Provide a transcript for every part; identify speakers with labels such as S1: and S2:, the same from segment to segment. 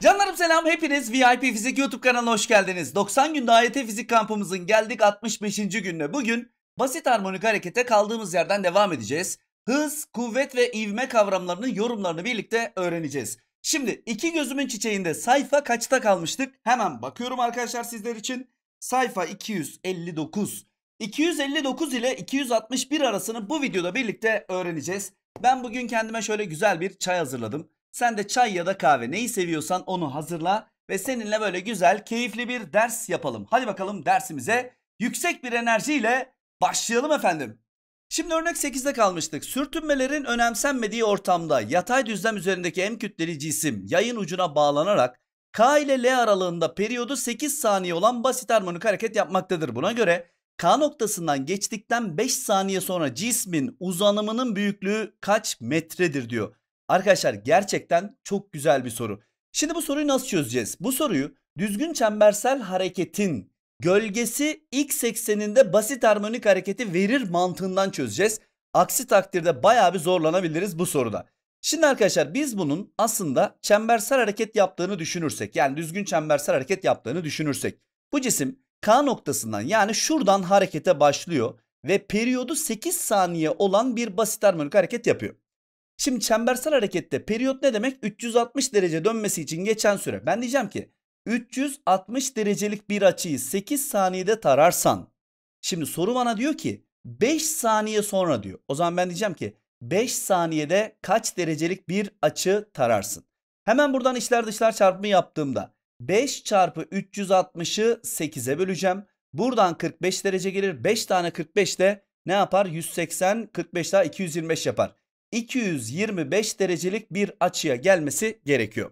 S1: Canlarım selam hepiniz VIP Fizik YouTube kanalına hoş geldiniz. 90 günde AYT Fizik kampımızın geldik 65. gününe. Bugün basit harmonik harekete kaldığımız yerden devam edeceğiz. Hız, kuvvet ve ivme kavramlarının yorumlarını birlikte öğreneceğiz. Şimdi iki gözümün çiçeğinde sayfa kaçta kalmıştık? Hemen bakıyorum arkadaşlar sizler için. Sayfa 259. 259 ile 261 arasını bu videoda birlikte öğreneceğiz. Ben bugün kendime şöyle güzel bir çay hazırladım. Sen de çay ya da kahve neyi seviyorsan onu hazırla ve seninle böyle güzel, keyifli bir ders yapalım. Hadi bakalım dersimize yüksek bir enerjiyle başlayalım efendim. Şimdi örnek 8'de kalmıştık. Sürtünmelerin önemsenmediği ortamda yatay düzlem üzerindeki en kütleli cisim yayın ucuna bağlanarak K ile L aralığında periyodu 8 saniye olan basit harmonik hareket yapmaktadır. Buna göre K noktasından geçtikten 5 saniye sonra cismin uzanımının büyüklüğü kaç metredir diyor. Arkadaşlar gerçekten çok güzel bir soru. Şimdi bu soruyu nasıl çözeceğiz? Bu soruyu düzgün çembersel hareketin gölgesi x ekseninde basit harmonik hareketi verir mantığından çözeceğiz. Aksi takdirde bayağı bir zorlanabiliriz bu soruda. Şimdi arkadaşlar biz bunun aslında çembersel hareket yaptığını düşünürsek yani düzgün çembersel hareket yaptığını düşünürsek bu cisim K noktasından yani şuradan harekete başlıyor ve periyodu 8 saniye olan bir basit harmonik hareket yapıyor. Şimdi çembersel harekette periyot ne demek? 360 derece dönmesi için geçen süre. Ben diyeceğim ki 360 derecelik bir açıyı 8 saniyede tararsan. Şimdi soru bana diyor ki 5 saniye sonra diyor. O zaman ben diyeceğim ki 5 saniyede kaç derecelik bir açı tararsın? Hemen buradan içler dışlar çarpımı yaptığımda 5 çarpı 360'ı 8'e böleceğim. Buradan 45 derece gelir. 5 tane 45 de ne yapar? 180, 45 daha 225 yapar. 225 derecelik bir açıya gelmesi gerekiyor.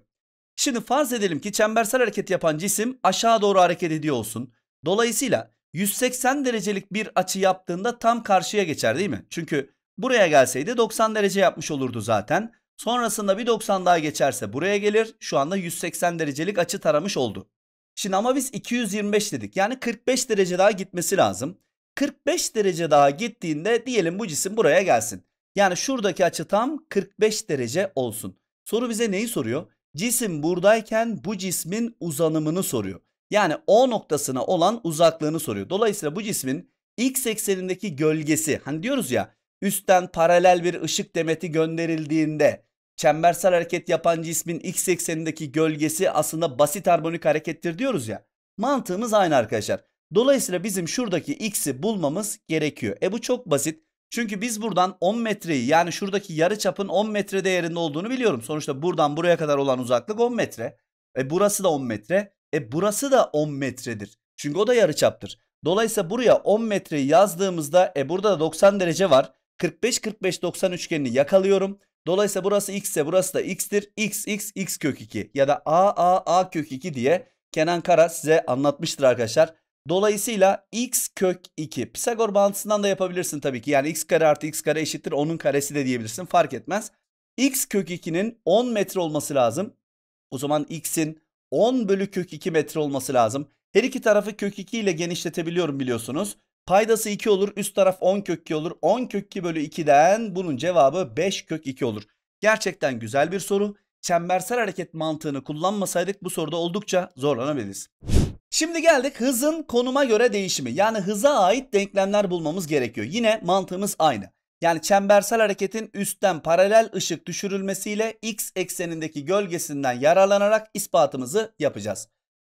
S1: Şimdi farz edelim ki çembersel hareket yapan cisim aşağı doğru hareket ediyor olsun. Dolayısıyla 180 derecelik bir açı yaptığında tam karşıya geçer değil mi? Çünkü buraya gelseydi 90 derece yapmış olurdu zaten. Sonrasında bir 90 daha geçerse buraya gelir. Şu anda 180 derecelik açı taramış oldu. Şimdi ama biz 225 dedik. Yani 45 derece daha gitmesi lazım. 45 derece daha gittiğinde diyelim bu cisim buraya gelsin. Yani şuradaki açı tam 45 derece olsun. Soru bize neyi soruyor? Cisim buradayken bu cismin uzanımını soruyor. Yani O noktasına olan uzaklığını soruyor. Dolayısıyla bu cismin x eksenindeki gölgesi hani diyoruz ya üstten paralel bir ışık demeti gönderildiğinde çembersel hareket yapan cismin x eksenindeki gölgesi aslında basit harmonik harekettir diyoruz ya. Mantığımız aynı arkadaşlar. Dolayısıyla bizim şuradaki x'i bulmamız gerekiyor. E bu çok basit. Çünkü biz buradan 10 metreyi yani şuradaki yarı çapın 10 metre değerinde olduğunu biliyorum. Sonuçta buradan buraya kadar olan uzaklık 10 metre. E burası da 10 metre. E burası da 10 metredir. Çünkü o da yarı çaptır. Dolayısıyla buraya 10 metreyi yazdığımızda e burada da 90 derece var. 45-45-90 üçgenini yakalıyorum. Dolayısıyla burası x ise burası da x'tir. x x x kök 2 ya da a a a kök 2 diye Kenan Kara size anlatmıştır arkadaşlar. Dolayısıyla x kök 2. Pisagor bağıntısından da yapabilirsin tabii ki. Yani x kare artı x kare eşittir onun karesi de diyebilirsin. Fark etmez. x kök 2'nin 10 metre olması lazım. O zaman x'in 10 bölü kök 2 metre olması lazım. Her iki tarafı kök 2 ile genişletebiliyorum biliyorsunuz. Paydası 2 olur. Üst taraf 10 kök 2 olur. 10 kök 2 bölü 2'den bunun cevabı 5 kök 2 olur. Gerçekten güzel bir soru. Çembersel hareket mantığını kullanmasaydık bu soruda oldukça zorlanabiliriz. Şimdi geldik hızın konuma göre değişimi. Yani hıza ait denklemler bulmamız gerekiyor. Yine mantığımız aynı. Yani çembersel hareketin üstten paralel ışık düşürülmesiyle x eksenindeki gölgesinden yararlanarak ispatımızı yapacağız.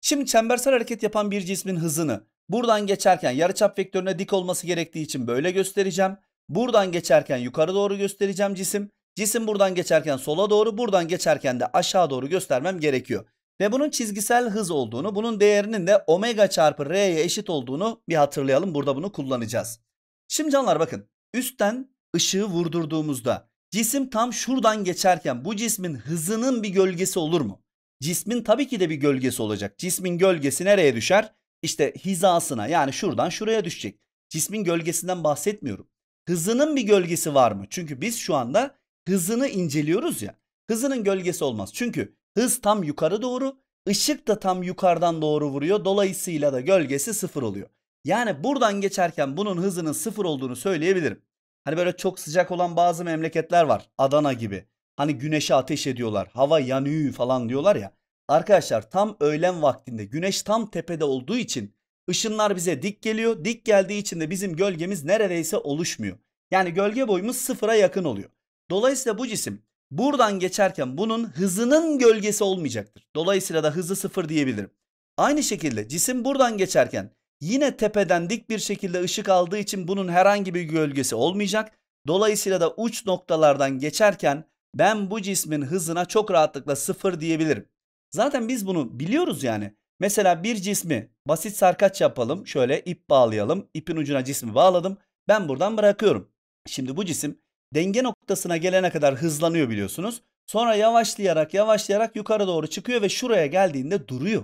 S1: Şimdi çembersel hareket yapan bir cismin hızını buradan geçerken yarıçap vektörüne dik olması gerektiği için böyle göstereceğim. Buradan geçerken yukarı doğru göstereceğim cisim. Cisim buradan geçerken sola doğru, buradan geçerken de aşağı doğru göstermem gerekiyor. Ve bunun çizgisel hız olduğunu, bunun değerinin de omega çarpı r'ye eşit olduğunu bir hatırlayalım. Burada bunu kullanacağız. Şimdi canlar bakın üstten ışığı vurdurduğumuzda cisim tam şuradan geçerken bu cismin hızının bir gölgesi olur mu? Cismin tabii ki de bir gölgesi olacak. Cismin gölgesi nereye düşer? İşte hizasına yani şuradan şuraya düşecek. Cismin gölgesinden bahsetmiyorum. Hızının bir gölgesi var mı? Çünkü biz şu anda hızını inceliyoruz ya. Hızının gölgesi olmaz. Çünkü Hız tam yukarı doğru, ışık da tam yukarıdan doğru vuruyor. Dolayısıyla da gölgesi sıfır oluyor. Yani buradan geçerken bunun hızının sıfır olduğunu söyleyebilirim. Hani böyle çok sıcak olan bazı memleketler var. Adana gibi. Hani güneşe ateş ediyorlar. Hava yanıyor falan diyorlar ya. Arkadaşlar tam öğlen vaktinde güneş tam tepede olduğu için ışınlar bize dik geliyor. Dik geldiği için de bizim gölgemiz neredeyse oluşmuyor. Yani gölge boyumuz sıfıra yakın oluyor. Dolayısıyla bu cisim buradan geçerken bunun hızının gölgesi olmayacaktır. Dolayısıyla da hızı sıfır diyebilirim. Aynı şekilde cisim buradan geçerken yine tepeden dik bir şekilde ışık aldığı için bunun herhangi bir gölgesi olmayacak. Dolayısıyla da uç noktalardan geçerken ben bu cismin hızına çok rahatlıkla sıfır diyebilirim. Zaten biz bunu biliyoruz yani. Mesela bir cismi basit sarkaç yapalım. Şöyle ip bağlayalım. İpin ucuna cismi bağladım. Ben buradan bırakıyorum. Şimdi bu cisim denge noktasına gelene kadar hızlanıyor biliyorsunuz. Sonra yavaşlayarak yavaşlayarak yukarı doğru çıkıyor ve şuraya geldiğinde duruyor.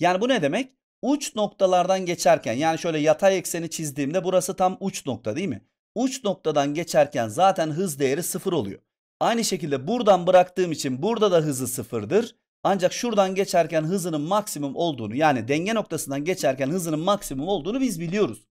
S1: Yani bu ne demek? Uç noktalardan geçerken yani şöyle yatay ekseni çizdiğimde burası tam uç nokta değil mi? Uç noktadan geçerken zaten hız değeri sıfır oluyor. Aynı şekilde buradan bıraktığım için burada da hızı sıfırdır. Ancak şuradan geçerken hızının maksimum olduğunu yani denge noktasından geçerken hızının maksimum olduğunu biz biliyoruz.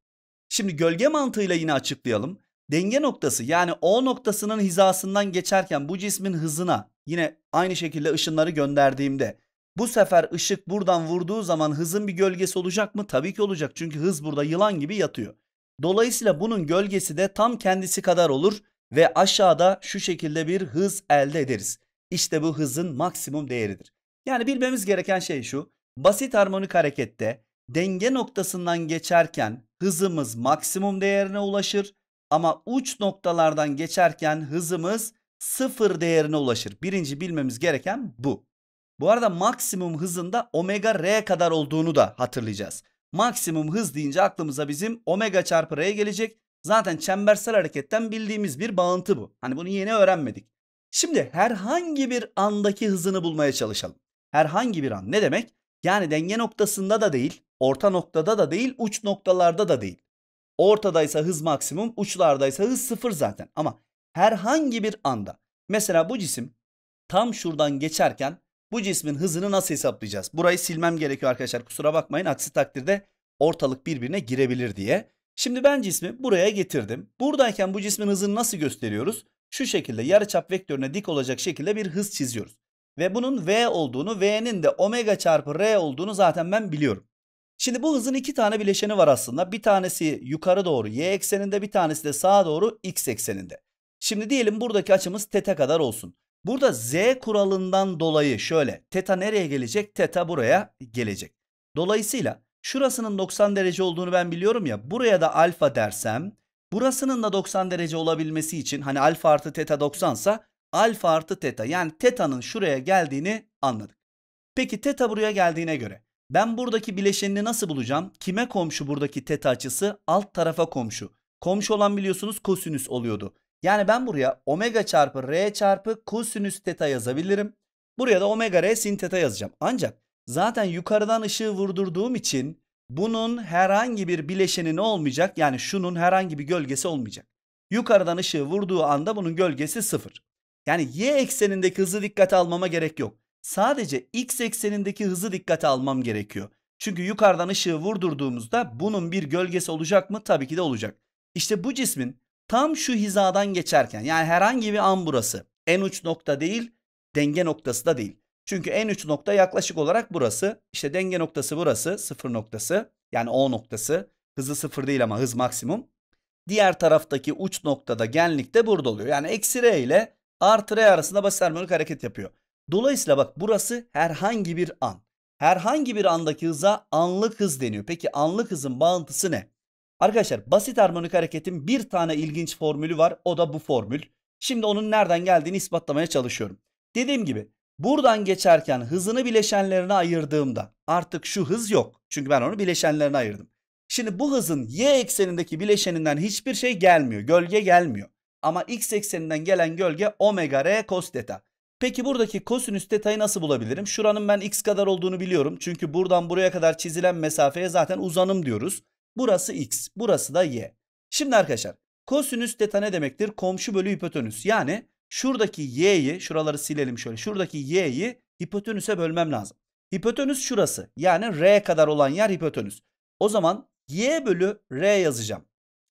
S1: Şimdi gölge mantığıyla yine açıklayalım. Denge noktası yani O noktasının hizasından geçerken bu cismin hızına yine aynı şekilde ışınları gönderdiğimde bu sefer ışık buradan vurduğu zaman hızın bir gölgesi olacak mı? Tabii ki olacak çünkü hız burada yılan gibi yatıyor. Dolayısıyla bunun gölgesi de tam kendisi kadar olur ve aşağıda şu şekilde bir hız elde ederiz. İşte bu hızın maksimum değeridir. Yani bilmemiz gereken şey şu. Basit harmonik harekette denge noktasından geçerken hızımız maksimum değerine ulaşır ama uç noktalardan geçerken hızımız sıfır değerine ulaşır. Birinci bilmemiz gereken bu. Bu arada maksimum hızında omega r kadar olduğunu da hatırlayacağız. Maksimum hız deyince aklımıza bizim omega çarpı r gelecek. Zaten çembersel hareketten bildiğimiz bir bağıntı bu. Hani bunu yeni öğrenmedik. Şimdi herhangi bir andaki hızını bulmaya çalışalım. Herhangi bir an ne demek? Yani denge noktasında da değil, orta noktada da değil, uç noktalarda da değil. Ortadaysa hız maksimum, uçlardaysa hız sıfır zaten. Ama herhangi bir anda mesela bu cisim tam şuradan geçerken bu cismin hızını nasıl hesaplayacağız? Burayı silmem gerekiyor arkadaşlar kusura bakmayın. Aksi takdirde ortalık birbirine girebilir diye. Şimdi ben cismi buraya getirdim. Buradayken bu cismin hızını nasıl gösteriyoruz? Şu şekilde yarıçap vektörüne dik olacak şekilde bir hız çiziyoruz. Ve bunun v olduğunu, v'nin de omega çarpı r olduğunu zaten ben biliyorum. Şimdi bu hızın iki tane bileşeni var aslında. Bir tanesi yukarı doğru y ekseninde, bir tanesi de sağa doğru x ekseninde. Şimdi diyelim buradaki açımız teta kadar olsun. Burada z kuralından dolayı şöyle teta nereye gelecek? Teta buraya gelecek. Dolayısıyla şurasının 90 derece olduğunu ben biliyorum ya buraya da alfa dersem burasının da 90 derece olabilmesi için hani alfa artı teta 90 sa alfa artı teta yani teta'nın şuraya geldiğini anladık. Peki teta buraya geldiğine göre ben buradaki bileşenini nasıl bulacağım? Kime komşu buradaki teta açısı? Alt tarafa komşu. Komşu olan biliyorsunuz kosinüs oluyordu. Yani ben buraya omega çarpı r çarpı kosinüs teta yazabilirim. Buraya da omega r sin teta yazacağım. Ancak zaten yukarıdan ışığı vurdurduğum için bunun herhangi bir bileşeni ne olmayacak? Yani şunun herhangi bir gölgesi olmayacak. Yukarıdan ışığı vurduğu anda bunun gölgesi sıfır. Yani y eksenindeki hızı dikkate almama gerek yok. Sadece x eksenindeki hızı dikkate almam gerekiyor. Çünkü yukarıdan ışığı vurdurduğumuzda bunun bir gölgesi olacak mı? Tabii ki de olacak. İşte bu cismin tam şu hizadan geçerken yani herhangi bir an burası. En uç nokta değil, denge noktası da değil. Çünkü en uç nokta yaklaşık olarak burası. İşte denge noktası burası, sıfır noktası. Yani O noktası. Hızı sıfır değil ama hız maksimum. Diğer taraftaki uç noktada genlik de burada oluyor. Yani eksi R ile artı R arasında basit harmonik hareket yapıyor. Dolayısıyla bak burası herhangi bir an. Herhangi bir andaki hıza anlık hız deniyor. Peki anlık hızın bağıntısı ne? Arkadaşlar basit harmonik hareketin bir tane ilginç formülü var. O da bu formül. Şimdi onun nereden geldiğini ispatlamaya çalışıyorum. Dediğim gibi buradan geçerken hızını bileşenlerine ayırdığımda artık şu hız yok. Çünkü ben onu bileşenlerine ayırdım. Şimdi bu hızın y eksenindeki bileşeninden hiçbir şey gelmiyor. Gölge gelmiyor. Ama x ekseninden gelen gölge omega r cos theta. Peki buradaki kosinüs teta'yı nasıl bulabilirim? Şuranın ben x kadar olduğunu biliyorum. Çünkü buradan buraya kadar çizilen mesafeye zaten uzanım diyoruz. Burası x, burası da y. Şimdi arkadaşlar kosinüs teta ne demektir? Komşu bölü hipotenüs. Yani şuradaki y'yi, şuraları silelim şöyle. Şuradaki y'yi hipotenüse bölmem lazım. Hipotenüs şurası. Yani r kadar olan yer hipotenüs. O zaman y bölü r yazacağım.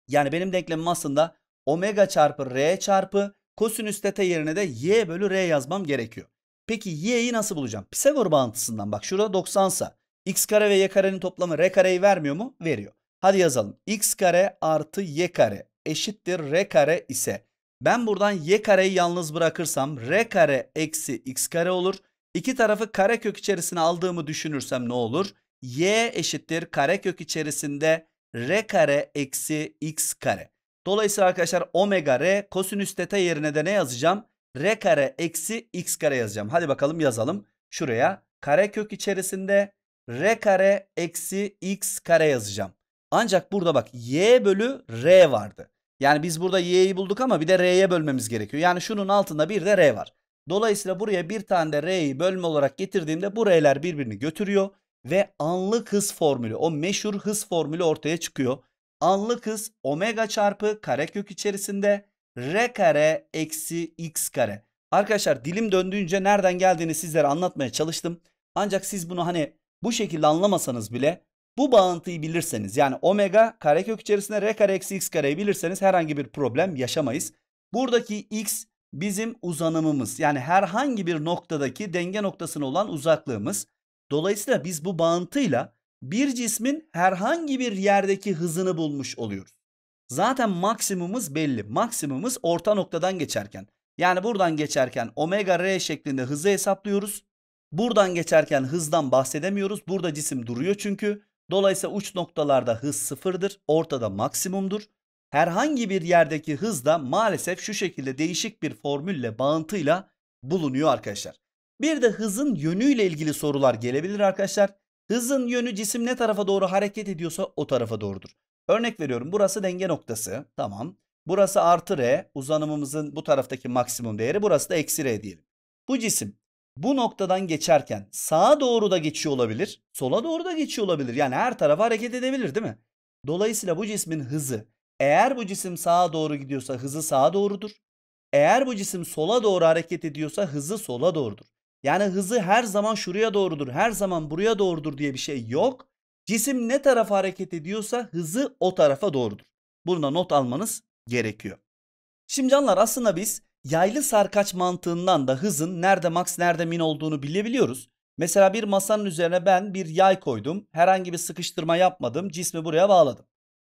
S1: Yani benim denklemim aslında omega çarpı r çarpı kosinüs teta yerine de y bölü r yazmam gerekiyor. Peki y'yi nasıl bulacağım? Pisagor bağıntısından bak şurada 90 sa x kare ve y karenin toplamı r kareyi vermiyor mu? Veriyor. Hadi yazalım. x kare artı y kare eşittir r kare ise ben buradan y kareyi yalnız bırakırsam r kare eksi x kare olur. İki tarafı karekök içerisine aldığımı düşünürsem ne olur? y eşittir karekök içerisinde r kare eksi x kare. Dolayısıyla arkadaşlar omega r kosinüs teta yerine de ne yazacağım? r kare eksi x kare yazacağım. Hadi bakalım yazalım. Şuraya karekök içerisinde r kare eksi x kare yazacağım. Ancak burada bak y bölü r vardı. Yani biz burada y'yi bulduk ama bir de r'ye bölmemiz gerekiyor. Yani şunun altında bir de r var. Dolayısıyla buraya bir tane de r'yi bölme olarak getirdiğimde bu r'ler birbirini götürüyor. Ve anlık hız formülü o meşhur hız formülü ortaya çıkıyor. Anlık hız omega çarpı karekök içerisinde r kare eksi x kare. Arkadaşlar dilim döndüğünce nereden geldiğini sizlere anlatmaya çalıştım. Ancak siz bunu hani bu şekilde anlamasanız bile bu bağıntıyı bilirseniz yani omega karekök içerisinde r kare eksi x kareyi bilirseniz herhangi bir problem yaşamayız. Buradaki x bizim uzanımımız yani herhangi bir noktadaki denge noktasına olan uzaklığımız. Dolayısıyla biz bu bağıntıyla bir cismin herhangi bir yerdeki hızını bulmuş oluyoruz. Zaten maksimumumuz belli. Maksimumumuz orta noktadan geçerken. Yani buradan geçerken omega r şeklinde hızı hesaplıyoruz. Buradan geçerken hızdan bahsedemiyoruz. Burada cisim duruyor çünkü. Dolayısıyla uç noktalarda hız sıfırdır. Ortada maksimumdur. Herhangi bir yerdeki hız da maalesef şu şekilde değişik bir formülle bağıntıyla bulunuyor arkadaşlar. Bir de hızın yönüyle ilgili sorular gelebilir arkadaşlar. Hızın yönü cisim ne tarafa doğru hareket ediyorsa o tarafa doğrudur. Örnek veriyorum burası denge noktası. Tamam. Burası artı r uzanımımızın bu taraftaki maksimum değeri. Burası da eksi r diyelim. Bu cisim bu noktadan geçerken sağa doğru da geçiyor olabilir. Sola doğru da geçiyor olabilir. Yani her tarafa hareket edebilir değil mi? Dolayısıyla bu cismin hızı eğer bu cisim sağa doğru gidiyorsa hızı sağa doğrudur. Eğer bu cisim sola doğru hareket ediyorsa hızı sola doğrudur. Yani hızı her zaman şuraya doğrudur, her zaman buraya doğrudur diye bir şey yok. Cisim ne tarafa hareket ediyorsa hızı o tarafa doğrudur. Buna not almanız gerekiyor. Şimdi canlar aslında biz yaylı sarkaç mantığından da hızın nerede max nerede min olduğunu bilebiliyoruz. Mesela bir masanın üzerine ben bir yay koydum. Herhangi bir sıkıştırma yapmadım. Cismi buraya bağladım.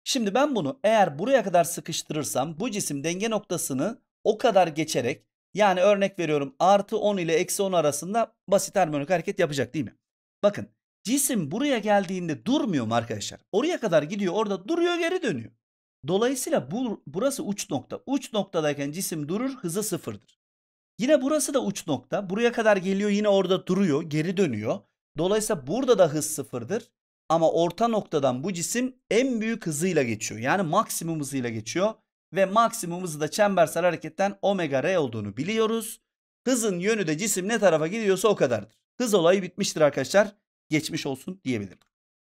S1: Şimdi ben bunu eğer buraya kadar sıkıştırırsam bu cisim denge noktasını o kadar geçerek yani örnek veriyorum artı 10 ile eksi 10 arasında basit harmonik hareket yapacak değil mi? Bakın cisim buraya geldiğinde durmuyor mu arkadaşlar? Oraya kadar gidiyor orada duruyor geri dönüyor. Dolayısıyla bu, burası uç nokta. Uç noktadayken cisim durur hızı sıfırdır. Yine burası da uç nokta. Buraya kadar geliyor yine orada duruyor geri dönüyor. Dolayısıyla burada da hız sıfırdır. Ama orta noktadan bu cisim en büyük hızıyla geçiyor. Yani maksimum hızıyla geçiyor. Ve maksimum da çembersel hareketten omega r olduğunu biliyoruz. Hızın yönü de cisim ne tarafa gidiyorsa o kadardır. Hız olayı bitmiştir arkadaşlar. Geçmiş olsun diyebilirim.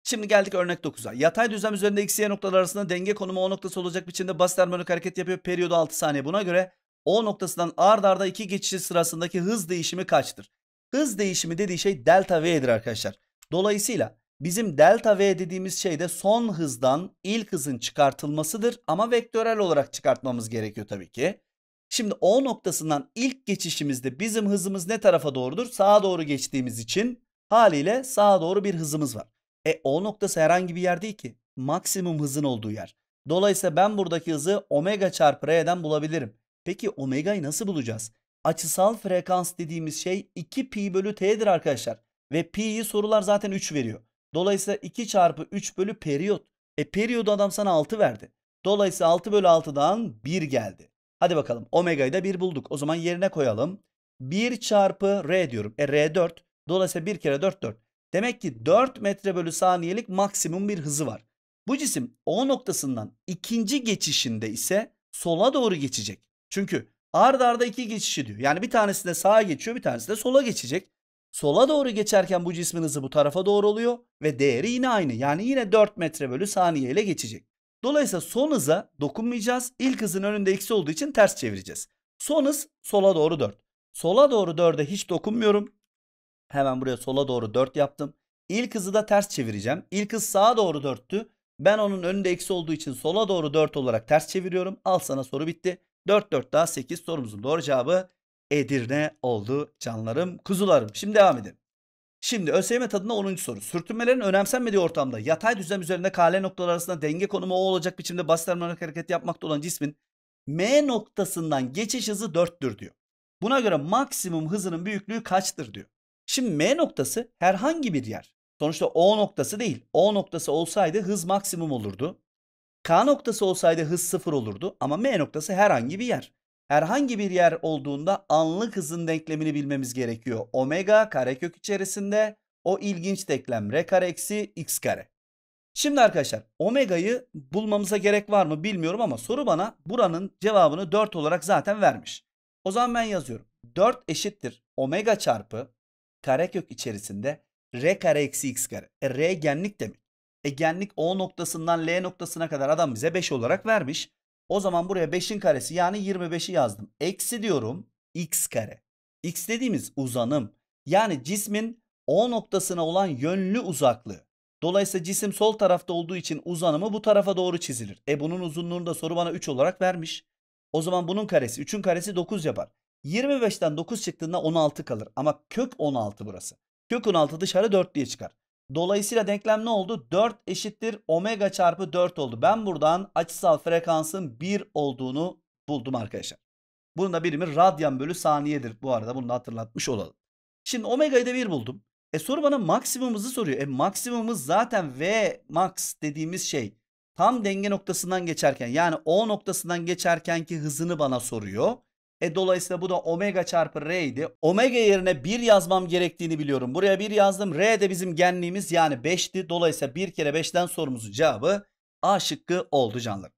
S1: Şimdi geldik örnek 9'a. Yatay düzlem üzerinde x, y noktalar arasında denge konumu O noktası olacak biçimde basit harmonik hareket yapıyor. Periyodu 6 saniye. Buna göre O noktasından ard arda iki geçişi sırasındaki hız değişimi kaçtır? Hız değişimi dediği şey delta v'dir arkadaşlar. Dolayısıyla bizim delta v dediğimiz şey de son hızdan ilk hızın çıkartılmasıdır. Ama vektörel olarak çıkartmamız gerekiyor tabii ki. Şimdi O noktasından ilk geçişimizde bizim hızımız ne tarafa doğrudur? Sağa doğru geçtiğimiz için haliyle sağa doğru bir hızımız var. E O noktası herhangi bir yer değil ki. Maksimum hızın olduğu yer. Dolayısıyla ben buradaki hızı omega çarpı r'den bulabilirim. Peki omega'yı nasıl bulacağız? Açısal frekans dediğimiz şey 2 pi bölü t'dir arkadaşlar. Ve pi'yi sorular zaten 3 veriyor. Dolayısıyla 2 çarpı 3 bölü periyot. E periyodu adam sana 6 verdi. Dolayısıyla 6 bölü 6'dan 1 geldi. Hadi bakalım omega'yı da 1 bulduk. O zaman yerine koyalım. 1 çarpı r diyorum. E r 4. Dolayısıyla 1 kere 4 4. Demek ki 4 metre bölü saniyelik maksimum bir hızı var. Bu cisim O noktasından ikinci geçişinde ise sola doğru geçecek. Çünkü ard arda iki geçişi diyor. Yani bir tanesi de sağa geçiyor bir tanesi de sola geçecek. Sola doğru geçerken bu cismin hızı bu tarafa doğru oluyor ve değeri yine aynı. Yani yine 4 metre bölü saniye ile geçecek. Dolayısıyla son hıza dokunmayacağız. İlk hızın önünde eksi olduğu için ters çevireceğiz. Son hız sola doğru 4. Sola doğru 4'e hiç dokunmuyorum. Hemen buraya sola doğru 4 yaptım. İlk hızı da ters çevireceğim. İlk hız sağa doğru 4'tü. Ben onun önünde eksi olduğu için sola doğru 4 olarak ters çeviriyorum. Al sana soru bitti. 4 4 daha 8 sorumuzun doğru cevabı Edirne oldu canlarım, kuzularım. Şimdi devam edelim. Şimdi ÖSYM tadında 10. soru. Sürtünmelerin önemsenmediği ortamda yatay düzlem üzerinde KL noktaları arasında denge konumu o olacak biçimde basit harmonik hareket yapmakta olan cismin M noktasından geçiş hızı 4'tür diyor. Buna göre maksimum hızının büyüklüğü kaçtır diyor. Şimdi M noktası herhangi bir yer. Sonuçta O noktası değil. O noktası olsaydı hız maksimum olurdu. K noktası olsaydı hız sıfır olurdu ama M noktası herhangi bir yer. Herhangi bir yer olduğunda anlık hızın denklemini bilmemiz gerekiyor. Omega karekök içerisinde o ilginç denklem r kare eksi x kare. Şimdi arkadaşlar omega'yı bulmamıza gerek var mı bilmiyorum ama soru bana buranın cevabını 4 olarak zaten vermiş. O zaman ben yazıyorum. 4 eşittir omega çarpı karekök içerisinde r kare eksi x kare. E, r genlik demek. E genlik O noktasından L noktasına kadar adam bize 5 olarak vermiş. O zaman buraya 5'in karesi yani 25'i yazdım. Eksi diyorum x kare. X dediğimiz uzanım. Yani cismin O noktasına olan yönlü uzaklığı. Dolayısıyla cisim sol tarafta olduğu için uzanımı bu tarafa doğru çizilir. E bunun uzunluğunu da soru bana 3 olarak vermiş. O zaman bunun karesi 3'ün karesi 9 yapar. 25'ten 9 çıktığında 16 kalır. Ama kök 16 burası. Kök 16 dışarı 4 diye çıkar. Dolayısıyla denklem ne oldu? 4 eşittir omega çarpı 4 oldu. Ben buradan açısal frekansın 1 olduğunu buldum arkadaşlar. Bunun da birimi radyan bölü saniyedir. Bu arada bunu da hatırlatmış olalım. Şimdi omega'yı da 1 buldum. E soru bana maksimumumuzu soruyor. E maksimumumuz zaten V max dediğimiz şey tam denge noktasından geçerken yani O noktasından geçerkenki hızını bana soruyor. E dolayısıyla bu da omega çarpı r idi. Omega yerine 1 yazmam gerektiğini biliyorum. Buraya 1 yazdım. R de bizim genliğimiz yani 5'ti. Dolayısıyla 1 kere 5'ten sorumuzun cevabı A şıkkı oldu canlar.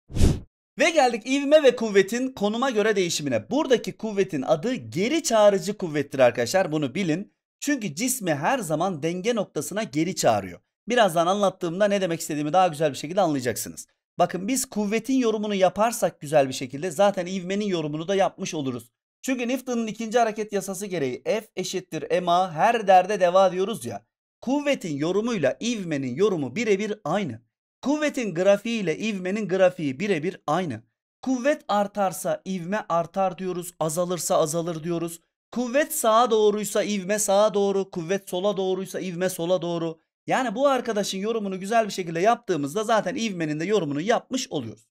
S1: Ve geldik ivme ve kuvvetin konuma göre değişimine. Buradaki kuvvetin adı geri çağrıcı kuvvettir arkadaşlar. Bunu bilin. Çünkü cismi her zaman denge noktasına geri çağırıyor. Birazdan anlattığımda ne demek istediğimi daha güzel bir şekilde anlayacaksınız. Bakın biz kuvvetin yorumunu yaparsak güzel bir şekilde zaten ivmenin yorumunu da yapmış oluruz. Çünkü Newton'un ikinci hareket yasası gereği F eşittir ma her derde deva diyoruz ya. Kuvvetin yorumuyla ivmenin yorumu birebir aynı. Kuvvetin grafiği ile ivmenin grafiği birebir aynı. Kuvvet artarsa ivme artar diyoruz, azalırsa azalır diyoruz. Kuvvet sağa doğruysa ivme sağa doğru, kuvvet sola doğruysa ivme sola doğru. Yani bu arkadaşın yorumunu güzel bir şekilde yaptığımızda zaten ivmenin de yorumunu yapmış oluyoruz.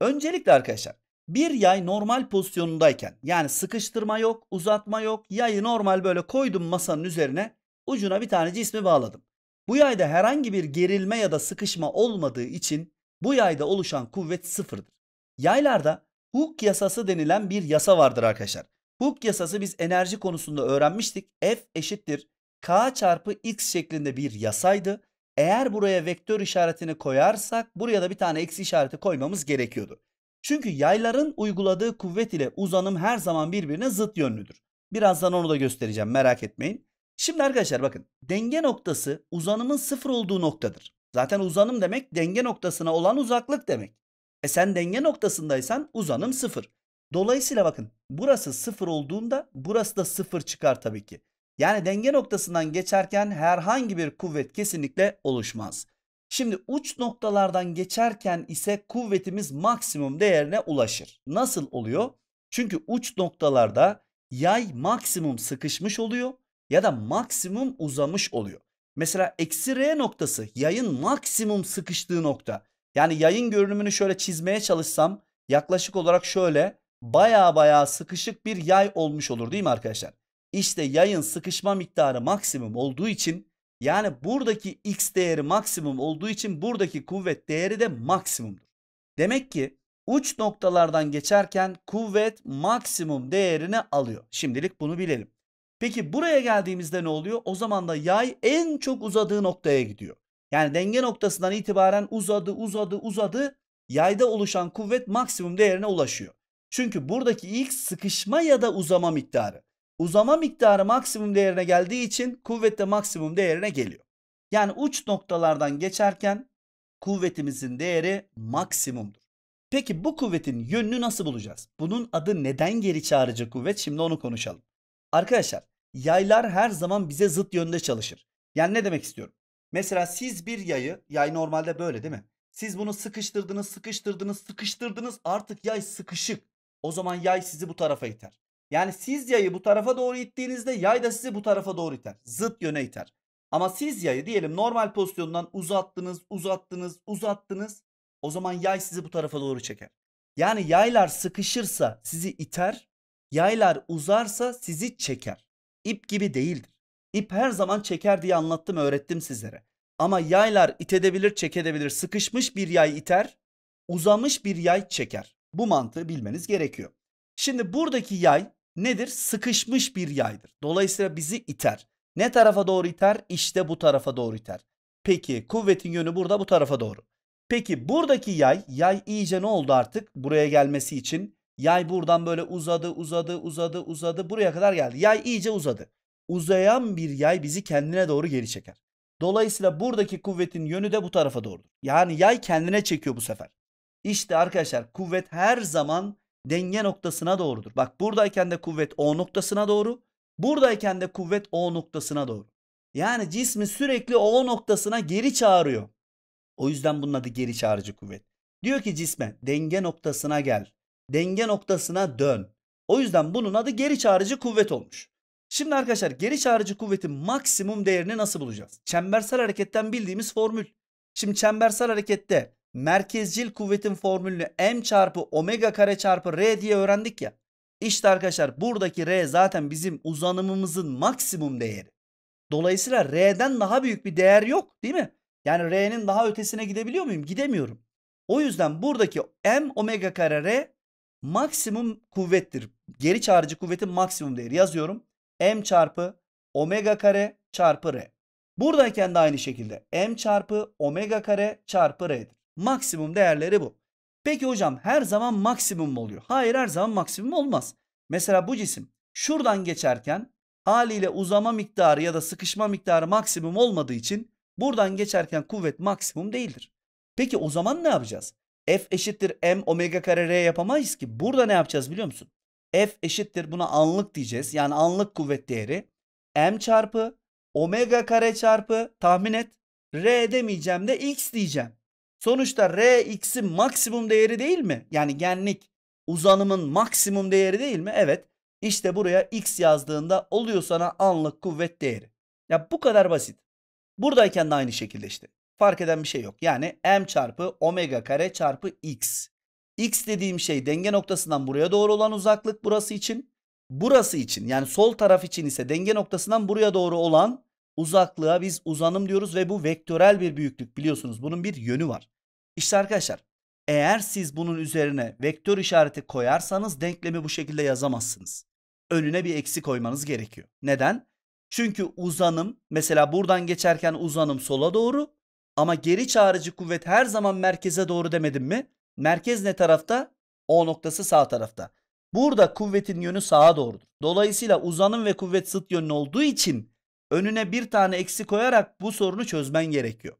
S1: Öncelikle arkadaşlar bir yay normal pozisyonundayken yani sıkıştırma yok, uzatma yok. Yayı normal böyle koydum masanın üzerine ucuna bir tane cismi bağladım. Bu yayda herhangi bir gerilme ya da sıkışma olmadığı için bu yayda oluşan kuvvet sıfırdır. Yaylarda Hooke yasası denilen bir yasa vardır arkadaşlar. Hooke yasası biz enerji konusunda öğrenmiştik. F eşittir k çarpı x şeklinde bir yasaydı. Eğer buraya vektör işaretini koyarsak buraya da bir tane eksi işareti koymamız gerekiyordu. Çünkü yayların uyguladığı kuvvet ile uzanım her zaman birbirine zıt yönlüdür. Birazdan onu da göstereceğim merak etmeyin. Şimdi arkadaşlar bakın denge noktası uzanımın sıfır olduğu noktadır. Zaten uzanım demek denge noktasına olan uzaklık demek. E sen denge noktasındaysan uzanım sıfır. Dolayısıyla bakın burası sıfır olduğunda burası da sıfır çıkar tabii ki. Yani denge noktasından geçerken herhangi bir kuvvet kesinlikle oluşmaz. Şimdi uç noktalardan geçerken ise kuvvetimiz maksimum değerine ulaşır. Nasıl oluyor? Çünkü uç noktalarda yay maksimum sıkışmış oluyor ya da maksimum uzamış oluyor. Mesela eksi R noktası yayın maksimum sıkıştığı nokta. Yani yayın görünümünü şöyle çizmeye çalışsam yaklaşık olarak şöyle baya baya sıkışık bir yay olmuş olur değil mi arkadaşlar? İşte yayın sıkışma miktarı maksimum olduğu için yani buradaki x değeri maksimum olduğu için buradaki kuvvet değeri de maksimumdur. Demek ki uç noktalardan geçerken kuvvet maksimum değerini alıyor. Şimdilik bunu bilelim. Peki buraya geldiğimizde ne oluyor? O zaman da yay en çok uzadığı noktaya gidiyor. Yani denge noktasından itibaren uzadı, uzadı, uzadı. Yayda oluşan kuvvet maksimum değerine ulaşıyor. Çünkü buradaki x sıkışma ya da uzama miktarı. Uzama miktarı maksimum değerine geldiği için kuvvet de maksimum değerine geliyor. Yani uç noktalardan geçerken kuvvetimizin değeri maksimumdur. Peki bu kuvvetin yönünü nasıl bulacağız? Bunun adı neden geri çağrıcı kuvvet? Şimdi onu konuşalım. Arkadaşlar yaylar her zaman bize zıt yönde çalışır. Yani ne demek istiyorum? Mesela siz bir yayı, yay normalde böyle değil mi? Siz bunu sıkıştırdınız, sıkıştırdınız, sıkıştırdınız artık yay sıkışık. O zaman yay sizi bu tarafa iter. Yani siz yayı bu tarafa doğru ittiğinizde yay da sizi bu tarafa doğru iter. Zıt yöne iter. Ama siz yayı diyelim normal pozisyondan uzattınız, uzattınız, uzattınız. O zaman yay sizi bu tarafa doğru çeker. Yani yaylar sıkışırsa sizi iter, yaylar uzarsa sizi çeker. İp gibi değildir. İp her zaman çeker diye anlattım, öğrettim sizlere. Ama yaylar itedebilir, çekedebilir. Sıkışmış bir yay iter, uzamış bir yay çeker. Bu mantığı bilmeniz gerekiyor. Şimdi buradaki yay nedir? Sıkışmış bir yaydır. Dolayısıyla bizi iter. Ne tarafa doğru iter? İşte bu tarafa doğru iter. Peki kuvvetin yönü burada bu tarafa doğru. Peki buradaki yay, yay iyice ne oldu artık buraya gelmesi için? Yay buradan böyle uzadı, uzadı, uzadı, uzadı buraya kadar geldi. Yay iyice uzadı. Uzayan bir yay bizi kendine doğru geri çeker. Dolayısıyla buradaki kuvvetin yönü de bu tarafa doğrudur. Yani yay kendine çekiyor bu sefer. İşte arkadaşlar kuvvet her zaman denge noktasına doğrudur. Bak buradayken de kuvvet O noktasına doğru. Buradayken de kuvvet O noktasına doğru. Yani cismi sürekli O noktasına geri çağırıyor. O yüzden bunun adı geri çağırıcı kuvvet. Diyor ki cisme denge noktasına gel. Denge noktasına dön. O yüzden bunun adı geri çağırıcı kuvvet olmuş. Şimdi arkadaşlar geri çağırıcı kuvvetin maksimum değerini nasıl bulacağız? Çembersel hareketten bildiğimiz formül. Şimdi çembersel harekette merkezcil kuvvetin formülünü m çarpı omega kare çarpı r diye öğrendik ya. İşte arkadaşlar buradaki r zaten bizim uzanımımızın maksimum değeri. Dolayısıyla r'den daha büyük bir değer yok değil mi? Yani r'nin daha ötesine gidebiliyor muyum? Gidemiyorum. O yüzden buradaki m omega kare r maksimum kuvvettir. Geri çağrıcı kuvvetin maksimum değeri yazıyorum. m çarpı omega kare çarpı r. Buradayken de aynı şekilde m çarpı omega kare çarpı r'dir. Maksimum değerleri bu. Peki hocam her zaman maksimum mu oluyor? Hayır her zaman maksimum olmaz. Mesela bu cisim şuradan geçerken haliyle uzama miktarı ya da sıkışma miktarı maksimum olmadığı için buradan geçerken kuvvet maksimum değildir. Peki o zaman ne yapacağız? F eşittir m omega kare r yapamayız ki. Burada ne yapacağız biliyor musun? F eşittir buna anlık diyeceğiz. Yani anlık kuvvet değeri. M çarpı omega kare çarpı tahmin et. R demeyeceğim de x diyeceğim. Sonuçta Rx'in maksimum değeri değil mi? Yani genlik uzanımın maksimum değeri değil mi? Evet. İşte buraya x yazdığında oluyor sana anlık kuvvet değeri. Ya bu kadar basit. Buradayken de aynı şekilde işte. Fark eden bir şey yok. Yani m çarpı omega kare çarpı x. x dediğim şey denge noktasından buraya doğru olan uzaklık burası için. Burası için yani sol taraf için ise denge noktasından buraya doğru olan uzaklığa biz uzanım diyoruz ve bu vektörel bir büyüklük biliyorsunuz. Bunun bir yönü var. İşte arkadaşlar eğer siz bunun üzerine vektör işareti koyarsanız denklemi bu şekilde yazamazsınız. Önüne bir eksi koymanız gerekiyor. Neden? Çünkü uzanım mesela buradan geçerken uzanım sola doğru ama geri çağrıcı kuvvet her zaman merkeze doğru demedim mi? Merkez ne tarafta? O noktası sağ tarafta. Burada kuvvetin yönü sağa doğrudur. Dolayısıyla uzanım ve kuvvet zıt yönlü olduğu için önüne bir tane eksi koyarak bu sorunu çözmen gerekiyor.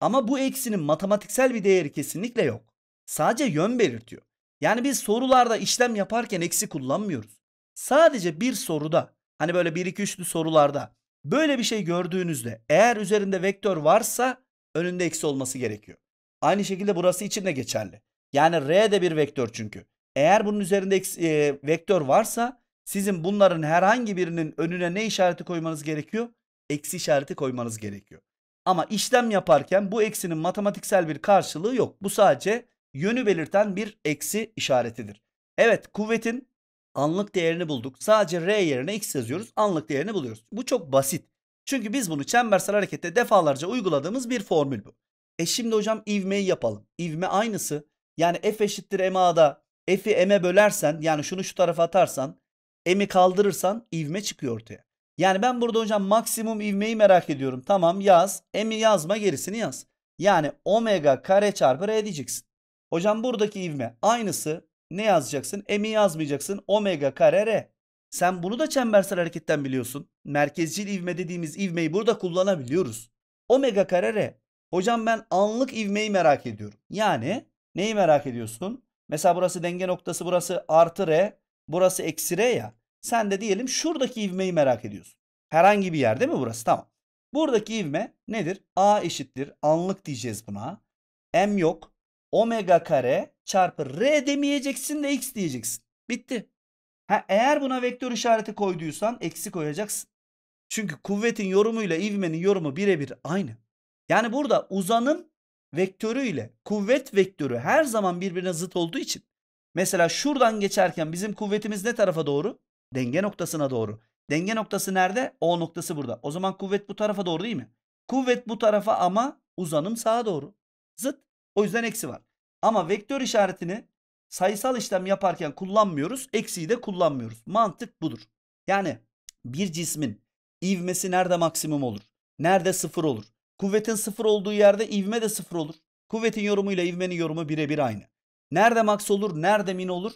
S1: Ama bu eksinin matematiksel bir değeri kesinlikle yok. Sadece yön belirtiyor. Yani biz sorularda işlem yaparken eksi kullanmıyoruz. Sadece bir soruda hani böyle 1 2 3'lü sorularda böyle bir şey gördüğünüzde eğer üzerinde vektör varsa önünde eksi olması gerekiyor. Aynı şekilde burası için de geçerli. Yani R de bir vektör çünkü. Eğer bunun üzerinde eksi, e, vektör varsa sizin bunların herhangi birinin önüne ne işareti koymanız gerekiyor? Eksi işareti koymanız gerekiyor. Ama işlem yaparken bu eksinin matematiksel bir karşılığı yok. Bu sadece yönü belirten bir eksi işaretidir. Evet kuvvetin anlık değerini bulduk. Sadece R yerine X yazıyoruz. Anlık değerini buluyoruz. Bu çok basit. Çünkü biz bunu çembersel harekette defalarca uyguladığımız bir formül bu. E şimdi hocam ivmeyi yapalım. İvme aynısı. Yani F eşittir MA'da F'i M'e bölersen yani şunu şu tarafa atarsan M'i kaldırırsan ivme çıkıyor ortaya. Yani ben burada hocam maksimum ivmeyi merak ediyorum. Tamam yaz. M'i yazma gerisini yaz. Yani omega kare çarpı r diyeceksin. Hocam buradaki ivme aynısı. Ne yazacaksın? M'i yazmayacaksın. Omega kare r. Sen bunu da çembersel hareketten biliyorsun. Merkezcil ivme dediğimiz ivmeyi burada kullanabiliyoruz. Omega kare r. Hocam ben anlık ivmeyi merak ediyorum. Yani neyi merak ediyorsun? Mesela burası denge noktası burası artı r. Burası eksi r ya. Sen de diyelim şuradaki ivmeyi merak ediyorsun. Herhangi bir yer değil mi burası? Tamam. Buradaki ivme nedir? A eşittir. Anlık diyeceğiz buna. M yok. Omega kare çarpı R demeyeceksin de X diyeceksin. Bitti. Ha, eğer buna vektör işareti koyduysan eksi koyacaksın. Çünkü kuvvetin yorumuyla ivmenin yorumu birebir aynı. Yani burada uzanım vektörü ile kuvvet vektörü her zaman birbirine zıt olduğu için mesela şuradan geçerken bizim kuvvetimiz ne tarafa doğru? Denge noktasına doğru. Denge noktası nerede? O noktası burada. O zaman kuvvet bu tarafa doğru değil mi? Kuvvet bu tarafa ama uzanım sağa doğru. Zıt. O yüzden eksi var. Ama vektör işaretini sayısal işlem yaparken kullanmıyoruz. Eksiyi de kullanmıyoruz. Mantık budur. Yani bir cismin ivmesi nerede maksimum olur? Nerede sıfır olur? Kuvvetin sıfır olduğu yerde ivme de sıfır olur. Kuvvetin yorumuyla ivmenin yorumu birebir aynı. Nerede max olur? Nerede min olur?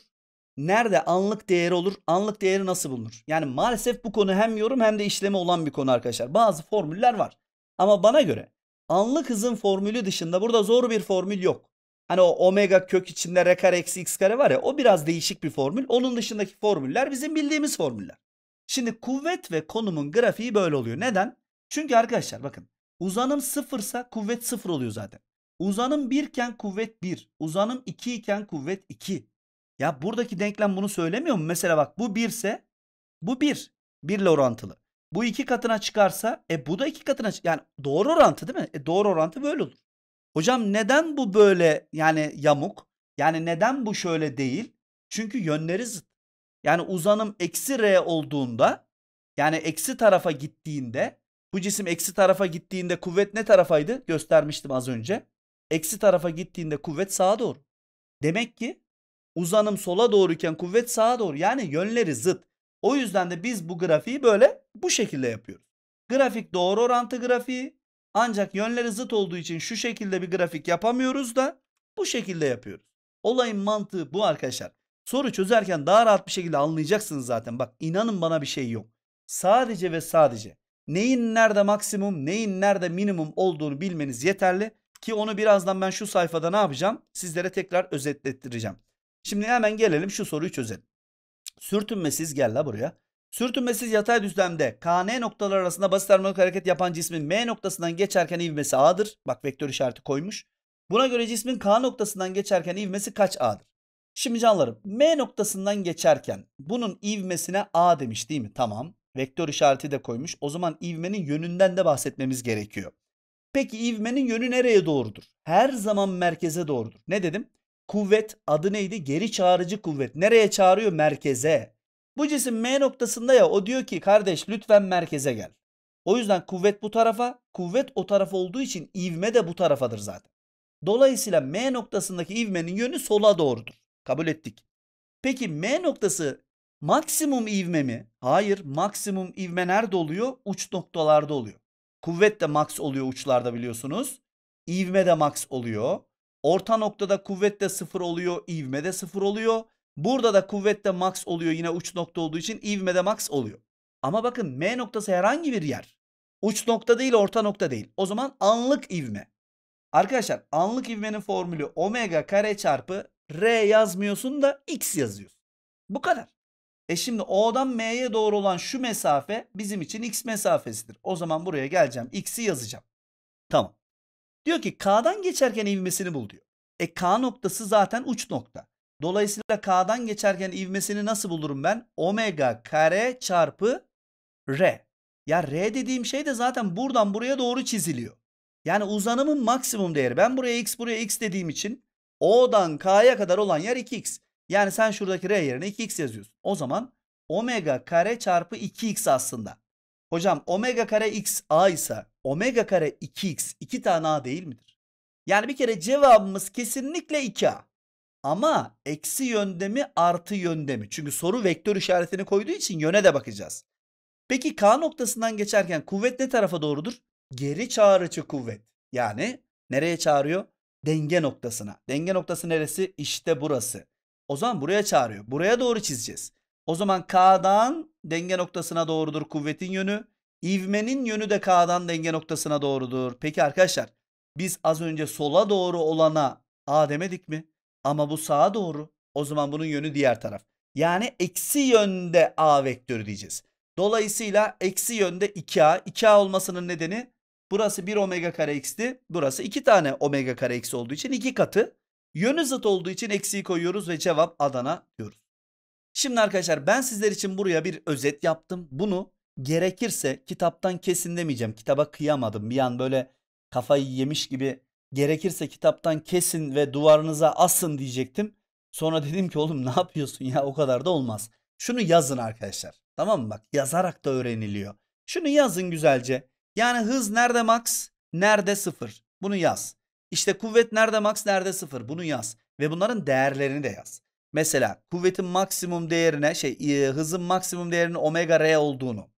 S1: Nerede anlık değeri olur? Anlık değeri nasıl bulunur? Yani maalesef bu konu hem yorum hem de işlemi olan bir konu arkadaşlar. Bazı formüller var. Ama bana göre anlık hızın formülü dışında burada zor bir formül yok. Hani o omega kök içinde r kare eksi x kare var ya o biraz değişik bir formül. Onun dışındaki formüller bizim bildiğimiz formüller. Şimdi kuvvet ve konumun grafiği böyle oluyor. Neden? Çünkü arkadaşlar bakın uzanım sıfırsa kuvvet sıfır oluyor zaten. Uzanım 1 iken kuvvet 1. Uzanım 2 iken kuvvet 2. Ya buradaki denklem bunu söylemiyor mu? Mesela bak bu 1 ise bu 1. 1 ile orantılı. Bu iki katına çıkarsa e bu da iki katına yani doğru orantı değil mi? E doğru orantı böyle olur. Hocam neden bu böyle yani yamuk? Yani neden bu şöyle değil? Çünkü yönleri zıt. Yani uzanım eksi r olduğunda yani eksi tarafa gittiğinde bu cisim eksi tarafa gittiğinde kuvvet ne tarafaydı? Göstermiştim az önce. Eksi tarafa gittiğinde kuvvet sağa doğru. Demek ki uzanım sola doğruyken kuvvet sağa doğru. Yani yönleri zıt. O yüzden de biz bu grafiği böyle bu şekilde yapıyoruz. Grafik doğru orantı grafiği ancak yönleri zıt olduğu için şu şekilde bir grafik yapamıyoruz da bu şekilde yapıyoruz. Olayın mantığı bu arkadaşlar. Soru çözerken daha rahat bir şekilde anlayacaksınız zaten. Bak inanın bana bir şey yok. Sadece ve sadece neyin nerede maksimum, neyin nerede minimum olduğunu bilmeniz yeterli. Ki onu birazdan ben şu sayfada ne yapacağım? Sizlere tekrar özetlettireceğim. Şimdi hemen gelelim şu soruyu çözelim. Sürtünmesiz gel la buraya. Sürtünmesiz yatay düzlemde KN noktalar arasında basit harmonik hareket yapan cismin M noktasından geçerken ivmesi A'dır. Bak vektör işareti koymuş. Buna göre cismin K noktasından geçerken ivmesi kaç A'dır? Şimdi canlarım M noktasından geçerken bunun ivmesine A demiş değil mi? Tamam. Vektör işareti de koymuş. O zaman ivmenin yönünden de bahsetmemiz gerekiyor. Peki ivmenin yönü nereye doğrudur? Her zaman merkeze doğrudur. Ne dedim? Kuvvet adı neydi? Geri çağrıcı kuvvet. Nereye çağırıyor? Merkeze. Bu cisim M noktasında ya o diyor ki kardeş lütfen merkeze gel. O yüzden kuvvet bu tarafa, kuvvet o tarafa olduğu için ivme de bu tarafadır zaten. Dolayısıyla M noktasındaki ivmenin yönü sola doğrudur. Kabul ettik. Peki M noktası maksimum ivme mi? Hayır, maksimum ivme nerede oluyor? Uç noktalarda oluyor. Kuvvet de max oluyor uçlarda biliyorsunuz. İvme de max oluyor. Orta noktada kuvvet de sıfır oluyor, ivme de sıfır oluyor. Burada da kuvvet de max oluyor yine uç nokta olduğu için ivme de max oluyor. Ama bakın M noktası herhangi bir yer. Uç nokta değil orta nokta değil. O zaman anlık ivme. Arkadaşlar anlık ivmenin formülü omega kare çarpı R yazmıyorsun da X yazıyorsun. Bu kadar. E şimdi O'dan M'ye doğru olan şu mesafe bizim için X mesafesidir. O zaman buraya geleceğim. X'i yazacağım. Tamam. Diyor ki K'dan geçerken ivmesini bul diyor. E K noktası zaten uç nokta. Dolayısıyla K'dan geçerken ivmesini nasıl bulurum ben? Omega kare çarpı R. Ya R dediğim şey de zaten buradan buraya doğru çiziliyor. Yani uzanımın maksimum değeri. Ben buraya x buraya x dediğim için O'dan K'ya kadar olan yer 2x. Yani sen şuradaki R yerine 2x yazıyorsun. O zaman omega kare çarpı 2x aslında. Hocam omega kare x a ise omega kare 2x 2 tane a değil midir? Yani bir kere cevabımız kesinlikle 2a. Ama eksi yönde mi artı yönde mi? Çünkü soru vektör işaretini koyduğu için yöne de bakacağız. Peki K noktasından geçerken kuvvet ne tarafa doğrudur? Geri çağrıcı kuvvet. Yani nereye çağırıyor? Denge noktasına. Denge noktası neresi? İşte burası. O zaman buraya çağırıyor. Buraya doğru çizeceğiz. O zaman K'dan denge noktasına doğrudur kuvvetin yönü. İvmenin yönü de K'dan denge noktasına doğrudur. Peki arkadaşlar biz az önce sola doğru olana A demedik mi? Ama bu sağa doğru. O zaman bunun yönü diğer taraf. Yani eksi yönde A vektörü diyeceğiz. Dolayısıyla eksi yönde 2A. 2A olmasının nedeni burası 1 omega kare x'ti. Burası 2 tane omega kare x olduğu için 2 katı. Yönü zıt olduğu için eksiği koyuyoruz ve cevap Adana diyoruz. Şimdi arkadaşlar ben sizler için buraya bir özet yaptım. Bunu gerekirse kitaptan kesin demeyeceğim. Kitaba kıyamadım. Bir an böyle kafayı yemiş gibi gerekirse kitaptan kesin ve duvarınıza asın diyecektim. Sonra dedim ki oğlum ne yapıyorsun ya o kadar da olmaz. Şunu yazın arkadaşlar. Tamam mı bak yazarak da öğreniliyor. Şunu yazın güzelce. Yani hız nerede max, nerede sıfır. Bunu yaz. İşte kuvvet nerede max, nerede sıfır. Bunu yaz. Ve bunların değerlerini de yaz. Mesela kuvvetin maksimum değerine şey e, hızın maksimum değerinin omega r olduğunu.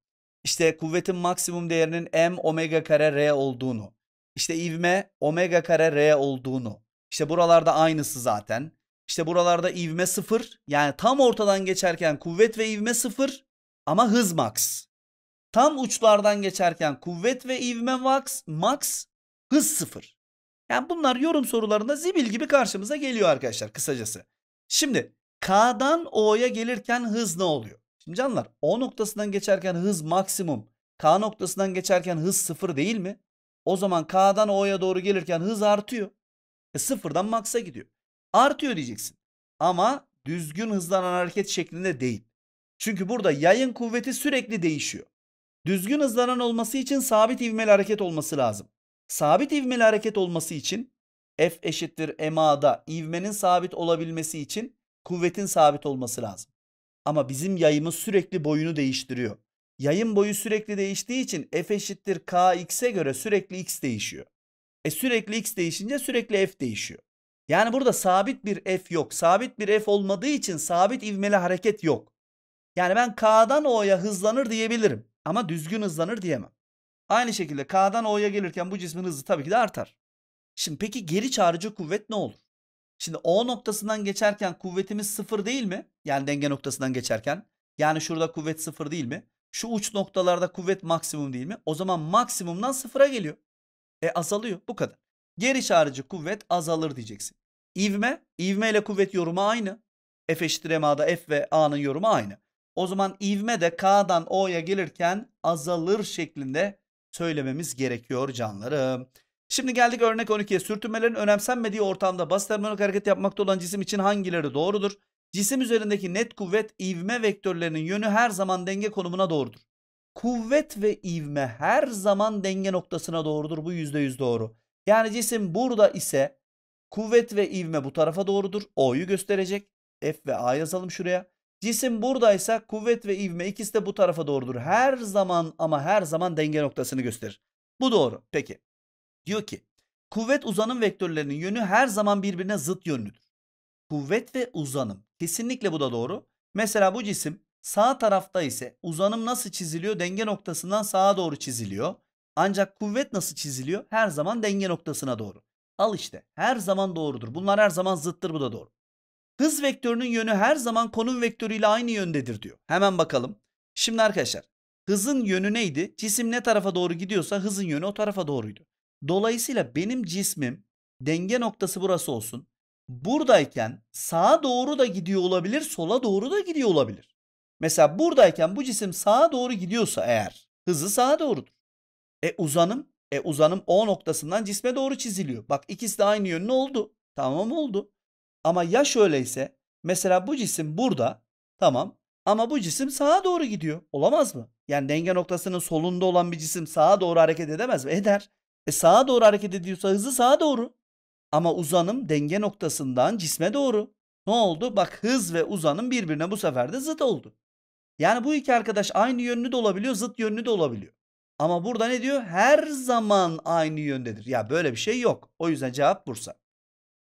S1: İşte kuvvetin maksimum değerinin m omega kare r olduğunu. İşte ivme omega kare r olduğunu. İşte buralarda aynısı zaten. İşte buralarda ivme sıfır. Yani tam ortadan geçerken kuvvet ve ivme sıfır ama hız max. Tam uçlardan geçerken kuvvet ve ivme max, max hız sıfır. Yani bunlar yorum sorularında zibil gibi karşımıza geliyor arkadaşlar kısacası. Şimdi K'dan O'ya gelirken hız ne oluyor? Şimdi canlar O noktasından geçerken hız maksimum. K noktasından geçerken hız sıfır değil mi? O zaman K'dan O'ya doğru gelirken hız artıyor. E sıfırdan maksa gidiyor. Artıyor diyeceksin. Ama düzgün hızlanan hareket şeklinde değil. Çünkü burada yayın kuvveti sürekli değişiyor. Düzgün hızlanan olması için sabit ivmeli hareket olması lazım. Sabit ivmeli hareket olması için F eşittir MA'da ivmenin sabit olabilmesi için kuvvetin sabit olması lazım. Ama bizim yayımız sürekli boyunu değiştiriyor. Yayın boyu sürekli değiştiği için F eşittir KX'e göre sürekli X değişiyor. E sürekli X değişince sürekli F değişiyor. Yani burada sabit bir F yok. Sabit bir F olmadığı için sabit ivmeli hareket yok. Yani ben K'dan O'ya hızlanır diyebilirim. Ama düzgün hızlanır diyemem. Aynı şekilde K'dan O'ya gelirken bu cismin hızı tabii ki de artar. Şimdi peki geri çağrıcı kuvvet ne olur? Şimdi O noktasından geçerken kuvvetimiz sıfır değil mi? Yani denge noktasından geçerken. Yani şurada kuvvet sıfır değil mi? Şu uç noktalarda kuvvet maksimum değil mi? O zaman maksimumdan sıfıra geliyor. E azalıyor bu kadar. Geri çağrıcı kuvvet azalır diyeceksin. İvme, ivme ile kuvvet yorumu aynı. F eşittir MA'da F ve A'nın yorumu aynı. O zaman ivme de K'dan O'ya gelirken azalır şeklinde söylememiz gerekiyor canlarım. Şimdi geldik örnek 12'ye. Sürtünmelerin önemsenmediği ortamda basit harmonik hareket yapmakta olan cisim için hangileri doğrudur? Cisim üzerindeki net kuvvet ivme vektörlerinin yönü her zaman denge konumuna doğrudur. Kuvvet ve ivme her zaman denge noktasına doğrudur. Bu %100 doğru. Yani cisim burada ise kuvvet ve ivme bu tarafa doğrudur. O'yu gösterecek. F ve A yazalım şuraya. Cisim buradaysa kuvvet ve ivme ikisi de bu tarafa doğrudur. Her zaman ama her zaman denge noktasını gösterir. Bu doğru. Peki. Diyor ki kuvvet uzanım vektörlerinin yönü her zaman birbirine zıt yönlüdür. Kuvvet ve uzanım. Kesinlikle bu da doğru. Mesela bu cisim sağ tarafta ise uzanım nasıl çiziliyor? Denge noktasından sağa doğru çiziliyor. Ancak kuvvet nasıl çiziliyor? Her zaman denge noktasına doğru. Al işte her zaman doğrudur. Bunlar her zaman zıttır bu da doğru. Hız vektörünün yönü her zaman konum vektörüyle aynı yöndedir diyor. Hemen bakalım. Şimdi arkadaşlar hızın yönü neydi? Cisim ne tarafa doğru gidiyorsa hızın yönü o tarafa doğruydu. Dolayısıyla benim cismim denge noktası burası olsun. Buradayken sağa doğru da gidiyor olabilir, sola doğru da gidiyor olabilir. Mesela buradayken bu cisim sağa doğru gidiyorsa eğer hızı sağa doğrudur. E uzanım, e uzanım O noktasından cisme doğru çiziliyor. Bak ikisi de aynı yönlü oldu. Tamam oldu. Ama ya şöyleyse mesela bu cisim burada tamam ama bu cisim sağa doğru gidiyor. Olamaz mı? Yani denge noktasının solunda olan bir cisim sağa doğru hareket edemez mi? Eder. E sağa doğru hareket ediyorsa hızı sağa doğru. Ama uzanım denge noktasından cisme doğru. Ne oldu? Bak hız ve uzanım birbirine bu sefer de zıt oldu. Yani bu iki arkadaş aynı yönlü de olabiliyor, zıt yönlü de olabiliyor. Ama burada ne diyor? Her zaman aynı yöndedir. Ya böyle bir şey yok. O yüzden cevap Bursa.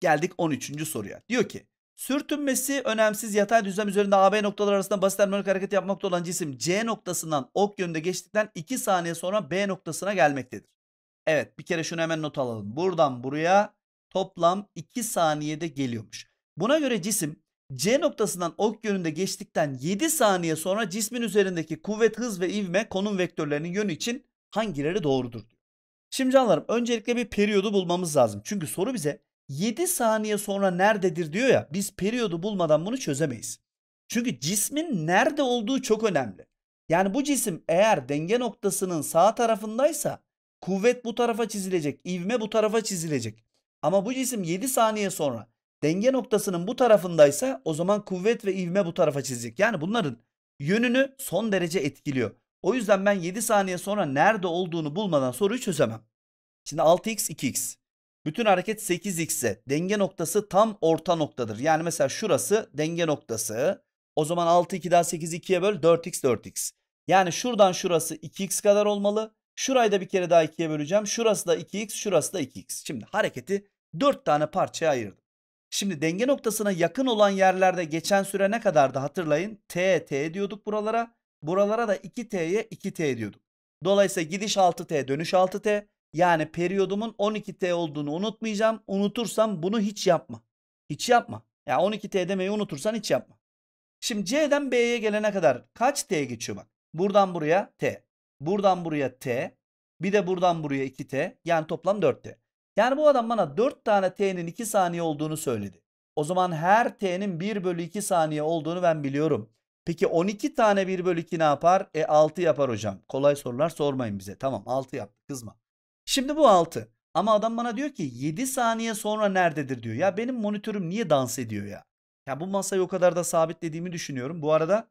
S1: Geldik 13. soruya. Diyor ki sürtünmesi önemsiz yatay düzlem üzerinde AB noktalar arasında basit harmonik hareket yapmakta olan cisim C noktasından ok yönünde geçtikten 2 saniye sonra B noktasına gelmektedir. Evet bir kere şunu hemen not alalım. Buradan buraya toplam 2 saniyede geliyormuş. Buna göre cisim C noktasından ok yönünde geçtikten 7 saniye sonra cismin üzerindeki kuvvet, hız ve ivme konum vektörlerinin yönü için hangileri doğrudur. Şimdi canlarım öncelikle bir periyodu bulmamız lazım. Çünkü soru bize 7 saniye sonra nerededir diyor ya biz periyodu bulmadan bunu çözemeyiz. Çünkü cismin nerede olduğu çok önemli. Yani bu cisim eğer denge noktasının sağ tarafındaysa kuvvet bu tarafa çizilecek, ivme bu tarafa çizilecek. Ama bu cisim 7 saniye sonra Denge noktasının bu tarafındaysa o zaman kuvvet ve ivme bu tarafa çizecek. Yani bunların yönünü son derece etkiliyor. O yüzden ben 7 saniye sonra nerede olduğunu bulmadan soruyu çözemem. Şimdi 6x 2x. Bütün hareket 8x ise denge noktası tam orta noktadır. Yani mesela şurası denge noktası. O zaman 6 2 daha 8 2'ye böl 4x 4x. Yani şuradan şurası 2x kadar olmalı. Şurayı da bir kere daha 2'ye böleceğim. Şurası da 2x, şurası da 2x. Şimdi hareketi 4 tane parçaya ayırdım. Şimdi denge noktasına yakın olan yerlerde geçen süre ne kadardı hatırlayın. T, T diyorduk buralara. Buralara da 2T'ye 2T diyorduk. Dolayısıyla gidiş 6T, dönüş 6T. Yani periyodumun 12T olduğunu unutmayacağım. Unutursam bunu hiç yapma. Hiç yapma. Ya yani 12T demeyi unutursan hiç yapma. Şimdi C'den B'ye gelene kadar kaç T geçiyor bak. Buradan buraya T. Buradan buraya T. Bir de buradan buraya 2T. Yani toplam 4T. Yani bu adam bana 4 tane T'nin 2 saniye olduğunu söyledi. O zaman her T'nin 1 bölü 2 saniye olduğunu ben biliyorum. Peki 12 tane 1 bölü 2 ne yapar? E 6 yapar hocam. Kolay sorular sormayın bize. Tamam 6 yaptı kızma. Şimdi bu 6. Ama adam bana diyor ki 7 saniye sonra nerededir diyor. Ya benim monitörüm niye dans ediyor ya? Ya bu masayı o kadar da sabitlediğimi düşünüyorum. Bu arada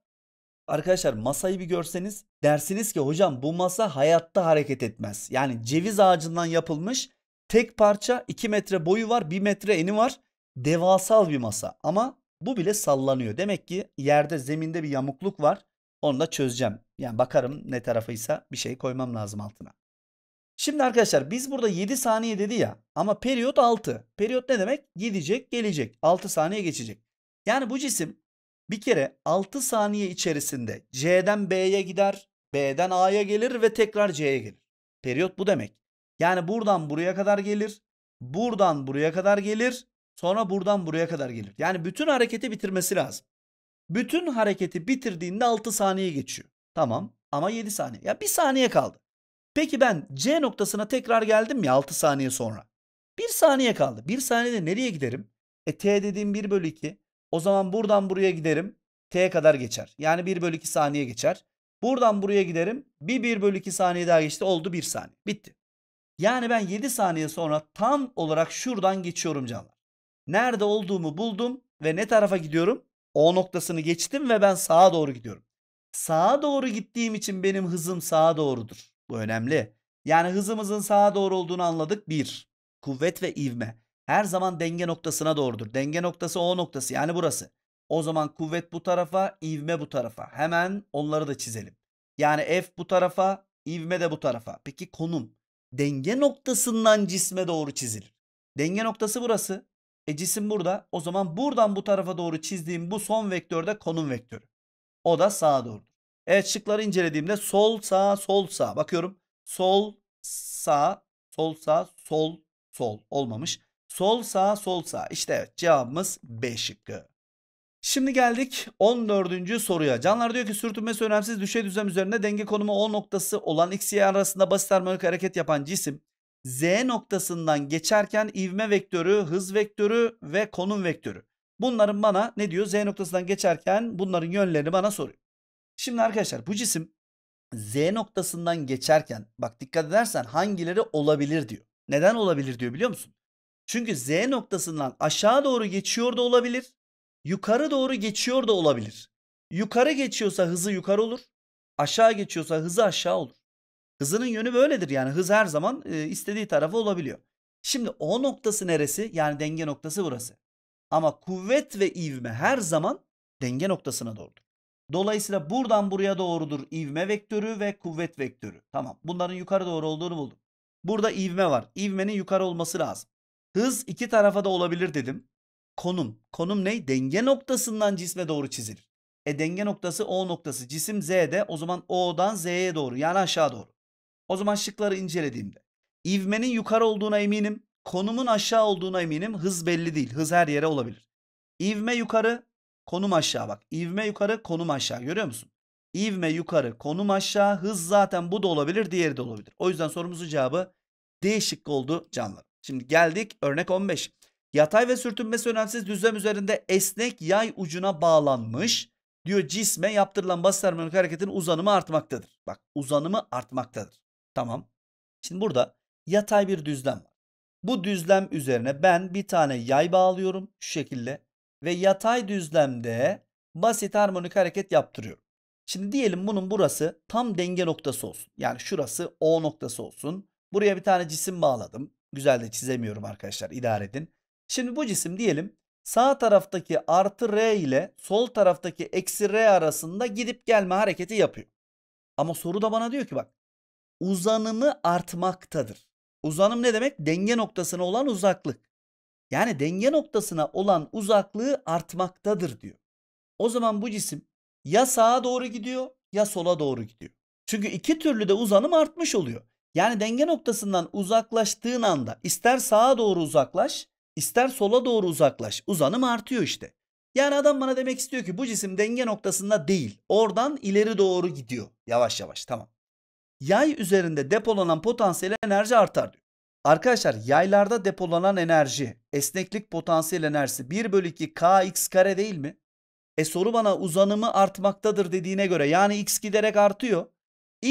S1: arkadaşlar masayı bir görseniz dersiniz ki hocam bu masa hayatta hareket etmez. Yani ceviz ağacından yapılmış tek parça 2 metre boyu var 1 metre eni var. Devasal bir masa ama bu bile sallanıyor. Demek ki yerde zeminde bir yamukluk var. Onu da çözeceğim. Yani bakarım ne tarafıysa bir şey koymam lazım altına. Şimdi arkadaşlar biz burada 7 saniye dedi ya ama periyot 6. Periyot ne demek? Gidecek gelecek. 6 saniye geçecek. Yani bu cisim bir kere 6 saniye içerisinde C'den B'ye gider, B'den A'ya gelir ve tekrar C'ye gelir. Periyot bu demek. Yani buradan buraya kadar gelir, buradan buraya kadar gelir, sonra buradan buraya kadar gelir. Yani bütün hareketi bitirmesi lazım. Bütün hareketi bitirdiğinde 6 saniye geçiyor. Tamam ama 7 saniye. Ya 1 saniye kaldı. Peki ben C noktasına tekrar geldim ya 6 saniye sonra. 1 saniye kaldı. 1 saniyede nereye giderim? E T dediğim 1 bölü 2. O zaman buradan buraya giderim. T'ye kadar geçer. Yani 1 bölü 2 saniye geçer. Buradan buraya giderim. Bir 1 bölü 2 saniye daha geçti. Oldu 1 saniye. Bitti. Yani ben 7 saniye sonra tam olarak şuradan geçiyorum canlar. Nerede olduğumu buldum ve ne tarafa gidiyorum? O noktasını geçtim ve ben sağa doğru gidiyorum. Sağa doğru gittiğim için benim hızım sağa doğrudur. Bu önemli. Yani hızımızın sağa doğru olduğunu anladık. 1. Kuvvet ve ivme. Her zaman denge noktasına doğrudur. Denge noktası O noktası yani burası. O zaman kuvvet bu tarafa, ivme bu tarafa. Hemen onları da çizelim. Yani F bu tarafa, ivme de bu tarafa. Peki konum. Denge noktasından cisme doğru çizilir. Denge noktası burası. E cisim burada. O zaman buradan bu tarafa doğru çizdiğim bu son vektörde konum vektörü. O da sağa doğru. Evet şıkları incelediğimde sol sağ sol sağ. Bakıyorum. Sol sağ sol sağ sol sol olmamış. Sol sağ sol sağ. İşte evet cevabımız B şıkkı. Şimdi geldik 14. soruya. Canlar diyor ki sürtünmesi önemsiz düşey düzlem üzerinde denge konumu O noktası olan X, Y arasında basit harmonik hareket yapan cisim Z noktasından geçerken ivme vektörü, hız vektörü ve konum vektörü. Bunların bana ne diyor? Z noktasından geçerken bunların yönlerini bana soruyor. Şimdi arkadaşlar bu cisim Z noktasından geçerken bak dikkat edersen hangileri olabilir diyor. Neden olabilir diyor biliyor musun? Çünkü Z noktasından aşağı doğru geçiyor da olabilir. Yukarı doğru geçiyor da olabilir. Yukarı geçiyorsa hızı yukarı olur. Aşağı geçiyorsa hızı aşağı olur. Hızının yönü böyledir yani hız her zaman e, istediği tarafa olabiliyor. Şimdi o noktası neresi? Yani denge noktası burası. Ama kuvvet ve ivme her zaman denge noktasına doğrudur. Dolayısıyla buradan buraya doğrudur ivme vektörü ve kuvvet vektörü. Tamam bunların yukarı doğru olduğunu buldum. Burada ivme var. İvmenin yukarı olması lazım. Hız iki tarafa da olabilir dedim. Konum. Konum ne? Denge noktasından cisme doğru çizilir. E denge noktası O noktası. Cisim Z'de o zaman O'dan Z'ye doğru yani aşağı doğru. O zaman şıkları incelediğimde. ivmenin yukarı olduğuna eminim. Konumun aşağı olduğuna eminim. Hız belli değil. Hız her yere olabilir. İvme yukarı, konum aşağı bak. İvme yukarı, konum aşağı. Görüyor musun? İvme yukarı, konum aşağı. Hız zaten bu da olabilir, diğeri de olabilir. O yüzden sorumuzun cevabı D şıkkı oldu canlar. Şimdi geldik örnek 15. Yatay ve sürtünmesi önemsiz düzlem üzerinde esnek yay ucuna bağlanmış diyor cisme yaptırılan basit harmonik hareketin uzanımı artmaktadır. Bak uzanımı artmaktadır. Tamam. Şimdi burada yatay bir düzlem var. Bu düzlem üzerine ben bir tane yay bağlıyorum şu şekilde ve yatay düzlemde basit harmonik hareket yaptırıyorum. Şimdi diyelim bunun burası tam denge noktası olsun. Yani şurası O noktası olsun. Buraya bir tane cisim bağladım. Güzel de çizemiyorum arkadaşlar idare edin. Şimdi bu cisim diyelim sağ taraftaki artı R ile sol taraftaki eksi R arasında gidip gelme hareketi yapıyor. Ama soru da bana diyor ki bak uzanımı artmaktadır. Uzanım ne demek? Denge noktasına olan uzaklık. Yani denge noktasına olan uzaklığı artmaktadır diyor. O zaman bu cisim ya sağa doğru gidiyor ya sola doğru gidiyor. Çünkü iki türlü de uzanım artmış oluyor. Yani denge noktasından uzaklaştığın anda ister sağa doğru uzaklaş, ister sola doğru uzaklaş. Uzanım artıyor işte. Yani adam bana demek istiyor ki bu cisim denge noktasında değil. Oradan ileri doğru gidiyor. Yavaş yavaş tamam. Yay üzerinde depolanan potansiyel enerji artar diyor. Arkadaşlar yaylarda depolanan enerji, esneklik potansiyel enerjisi 1 bölü 2 kx kare değil mi? E soru bana uzanımı artmaktadır dediğine göre yani x giderek artıyor.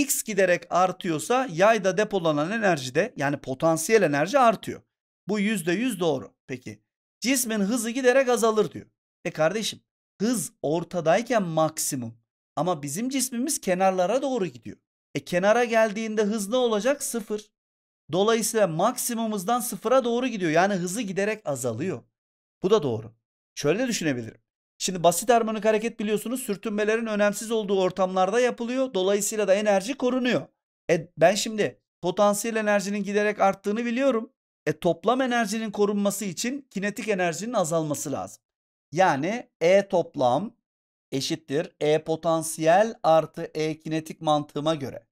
S1: X giderek artıyorsa yayda depolanan enerji de yani potansiyel enerji artıyor. Bu %100 doğru. Peki cismin hızı giderek azalır diyor. E kardeşim hız ortadayken maksimum ama bizim cismimiz kenarlara doğru gidiyor. E kenara geldiğinde hız ne olacak? Sıfır. Dolayısıyla maksimumumuzdan sıfıra doğru gidiyor. Yani hızı giderek azalıyor. Bu da doğru. Şöyle düşünebilirim. Şimdi basit harmonik hareket biliyorsunuz sürtünmelerin önemsiz olduğu ortamlarda yapılıyor. Dolayısıyla da enerji korunuyor. E ben şimdi potansiyel enerjinin giderek arttığını biliyorum. E toplam enerjinin korunması için kinetik enerjinin azalması lazım. Yani E toplam eşittir E potansiyel artı E kinetik mantığıma göre.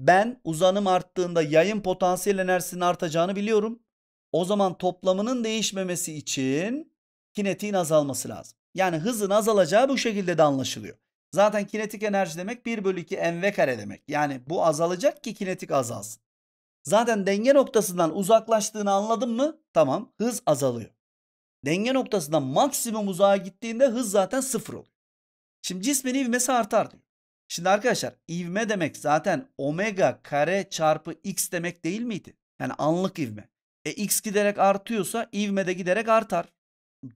S1: Ben uzanım arttığında yayın potansiyel enerjisinin artacağını biliyorum. O zaman toplamının değişmemesi için kinetiğin azalması lazım. Yani hızın azalacağı bu şekilde de anlaşılıyor. Zaten kinetik enerji demek 1 bölü 2 mv kare demek. Yani bu azalacak ki kinetik azalsın. Zaten denge noktasından uzaklaştığını anladın mı? Tamam hız azalıyor. Denge noktasından maksimum uzağa gittiğinde hız zaten sıfır oluyor. Şimdi cismin ivmesi artar diyor. Şimdi arkadaşlar ivme demek zaten omega kare çarpı x demek değil miydi? Yani anlık ivme. E x giderek artıyorsa ivme de giderek artar.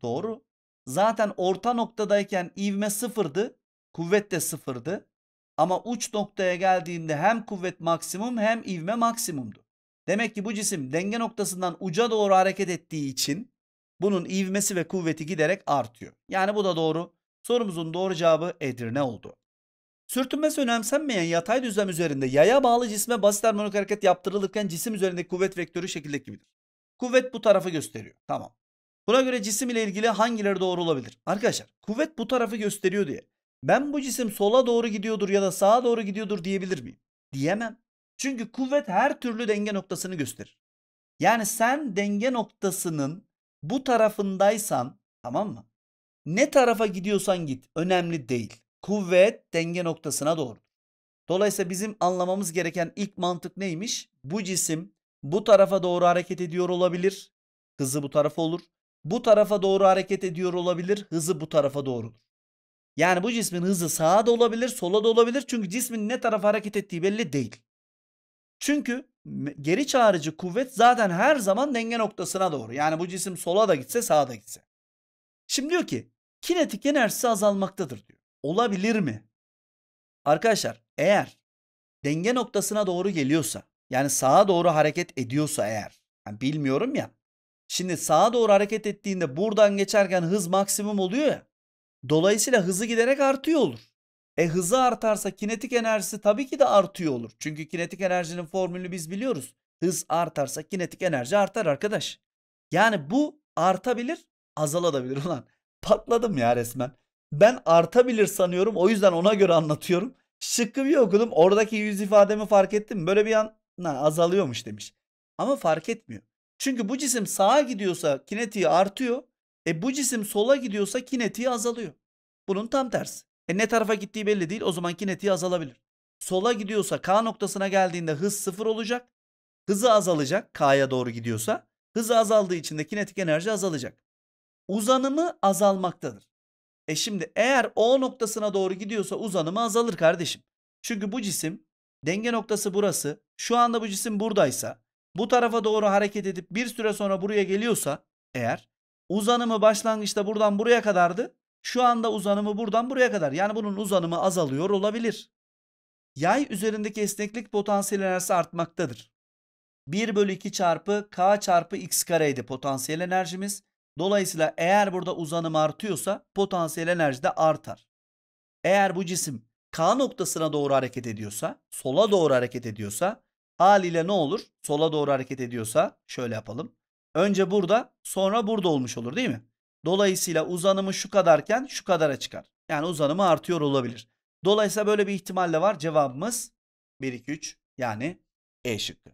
S1: Doğru. Zaten orta noktadayken ivme sıfırdı. Kuvvet de sıfırdı. Ama uç noktaya geldiğinde hem kuvvet maksimum hem ivme maksimumdu. Demek ki bu cisim denge noktasından uca doğru hareket ettiği için bunun ivmesi ve kuvveti giderek artıyor. Yani bu da doğru. Sorumuzun doğru cevabı Edirne oldu. Sürtünmesi önemsenmeyen yatay düzlem üzerinde yaya bağlı cisme basit harmonik hareket yaptırılırken cisim üzerindeki kuvvet vektörü şekildeki gibidir. Kuvvet bu tarafı gösteriyor. Tamam. Buna göre cisim ile ilgili hangileri doğru olabilir? Arkadaşlar kuvvet bu tarafı gösteriyor diye. Ben bu cisim sola doğru gidiyordur ya da sağa doğru gidiyordur diyebilir miyim? Diyemem. Çünkü kuvvet her türlü denge noktasını gösterir. Yani sen denge noktasının bu tarafındaysan tamam mı? Ne tarafa gidiyorsan git önemli değil. Kuvvet denge noktasına doğru. Dolayısıyla bizim anlamamız gereken ilk mantık neymiş? Bu cisim bu tarafa doğru hareket ediyor olabilir. Hızı bu tarafa olur. Bu tarafa doğru hareket ediyor olabilir. Hızı bu tarafa doğrudur. Yani bu cismin hızı sağa da olabilir, sola da olabilir. Çünkü cismin ne tarafa hareket ettiği belli değil. Çünkü geri çağrıcı kuvvet zaten her zaman denge noktasına doğru. Yani bu cisim sola da gitse sağa da gitse. Şimdi diyor ki kinetik enerjisi azalmaktadır diyor. Olabilir mi? Arkadaşlar eğer denge noktasına doğru geliyorsa yani sağa doğru hareket ediyorsa eğer yani bilmiyorum ya. Şimdi sağa doğru hareket ettiğinde buradan geçerken hız maksimum oluyor ya. Dolayısıyla hızı giderek artıyor olur. E hızı artarsa kinetik enerjisi tabii ki de artıyor olur. Çünkü kinetik enerjinin formülünü biz biliyoruz. Hız artarsa kinetik enerji artar arkadaş. Yani bu artabilir, azalabilir ulan. Patladım ya resmen. Ben artabilir sanıyorum. O yüzden ona göre anlatıyorum. Şıkkı bir okudum. Oradaki yüz ifademi fark ettim. Böyle bir an na, azalıyormuş demiş. Ama fark etmiyor. Çünkü bu cisim sağa gidiyorsa kinetiği artıyor. E bu cisim sola gidiyorsa kinetiği azalıyor. Bunun tam tersi. E ne tarafa gittiği belli değil. O zaman kinetiği azalabilir. Sola gidiyorsa K noktasına geldiğinde hız sıfır olacak. Hızı azalacak K'ya doğru gidiyorsa. Hızı azaldığı için de kinetik enerji azalacak. Uzanımı azalmaktadır. E şimdi eğer O noktasına doğru gidiyorsa uzanımı azalır kardeşim. Çünkü bu cisim denge noktası burası. Şu anda bu cisim buradaysa bu tarafa doğru hareket edip bir süre sonra buraya geliyorsa eğer uzanımı başlangıçta buradan buraya kadardı. Şu anda uzanımı buradan buraya kadar. Yani bunun uzanımı azalıyor olabilir. Yay üzerindeki esneklik potansiyel enerjisi artmaktadır. 1 bölü 2 çarpı k çarpı x kareydi potansiyel enerjimiz. Dolayısıyla eğer burada uzanım artıyorsa potansiyel enerji de artar. Eğer bu cisim K noktasına doğru hareket ediyorsa, sola doğru hareket ediyorsa haliyle ne olur? Sola doğru hareket ediyorsa şöyle yapalım. Önce burada sonra burada olmuş olur değil mi? Dolayısıyla uzanımı şu kadarken şu kadara çıkar. Yani uzanımı artıyor olabilir. Dolayısıyla böyle bir ihtimal de var. Cevabımız 1, 2, 3 yani E şıkkı.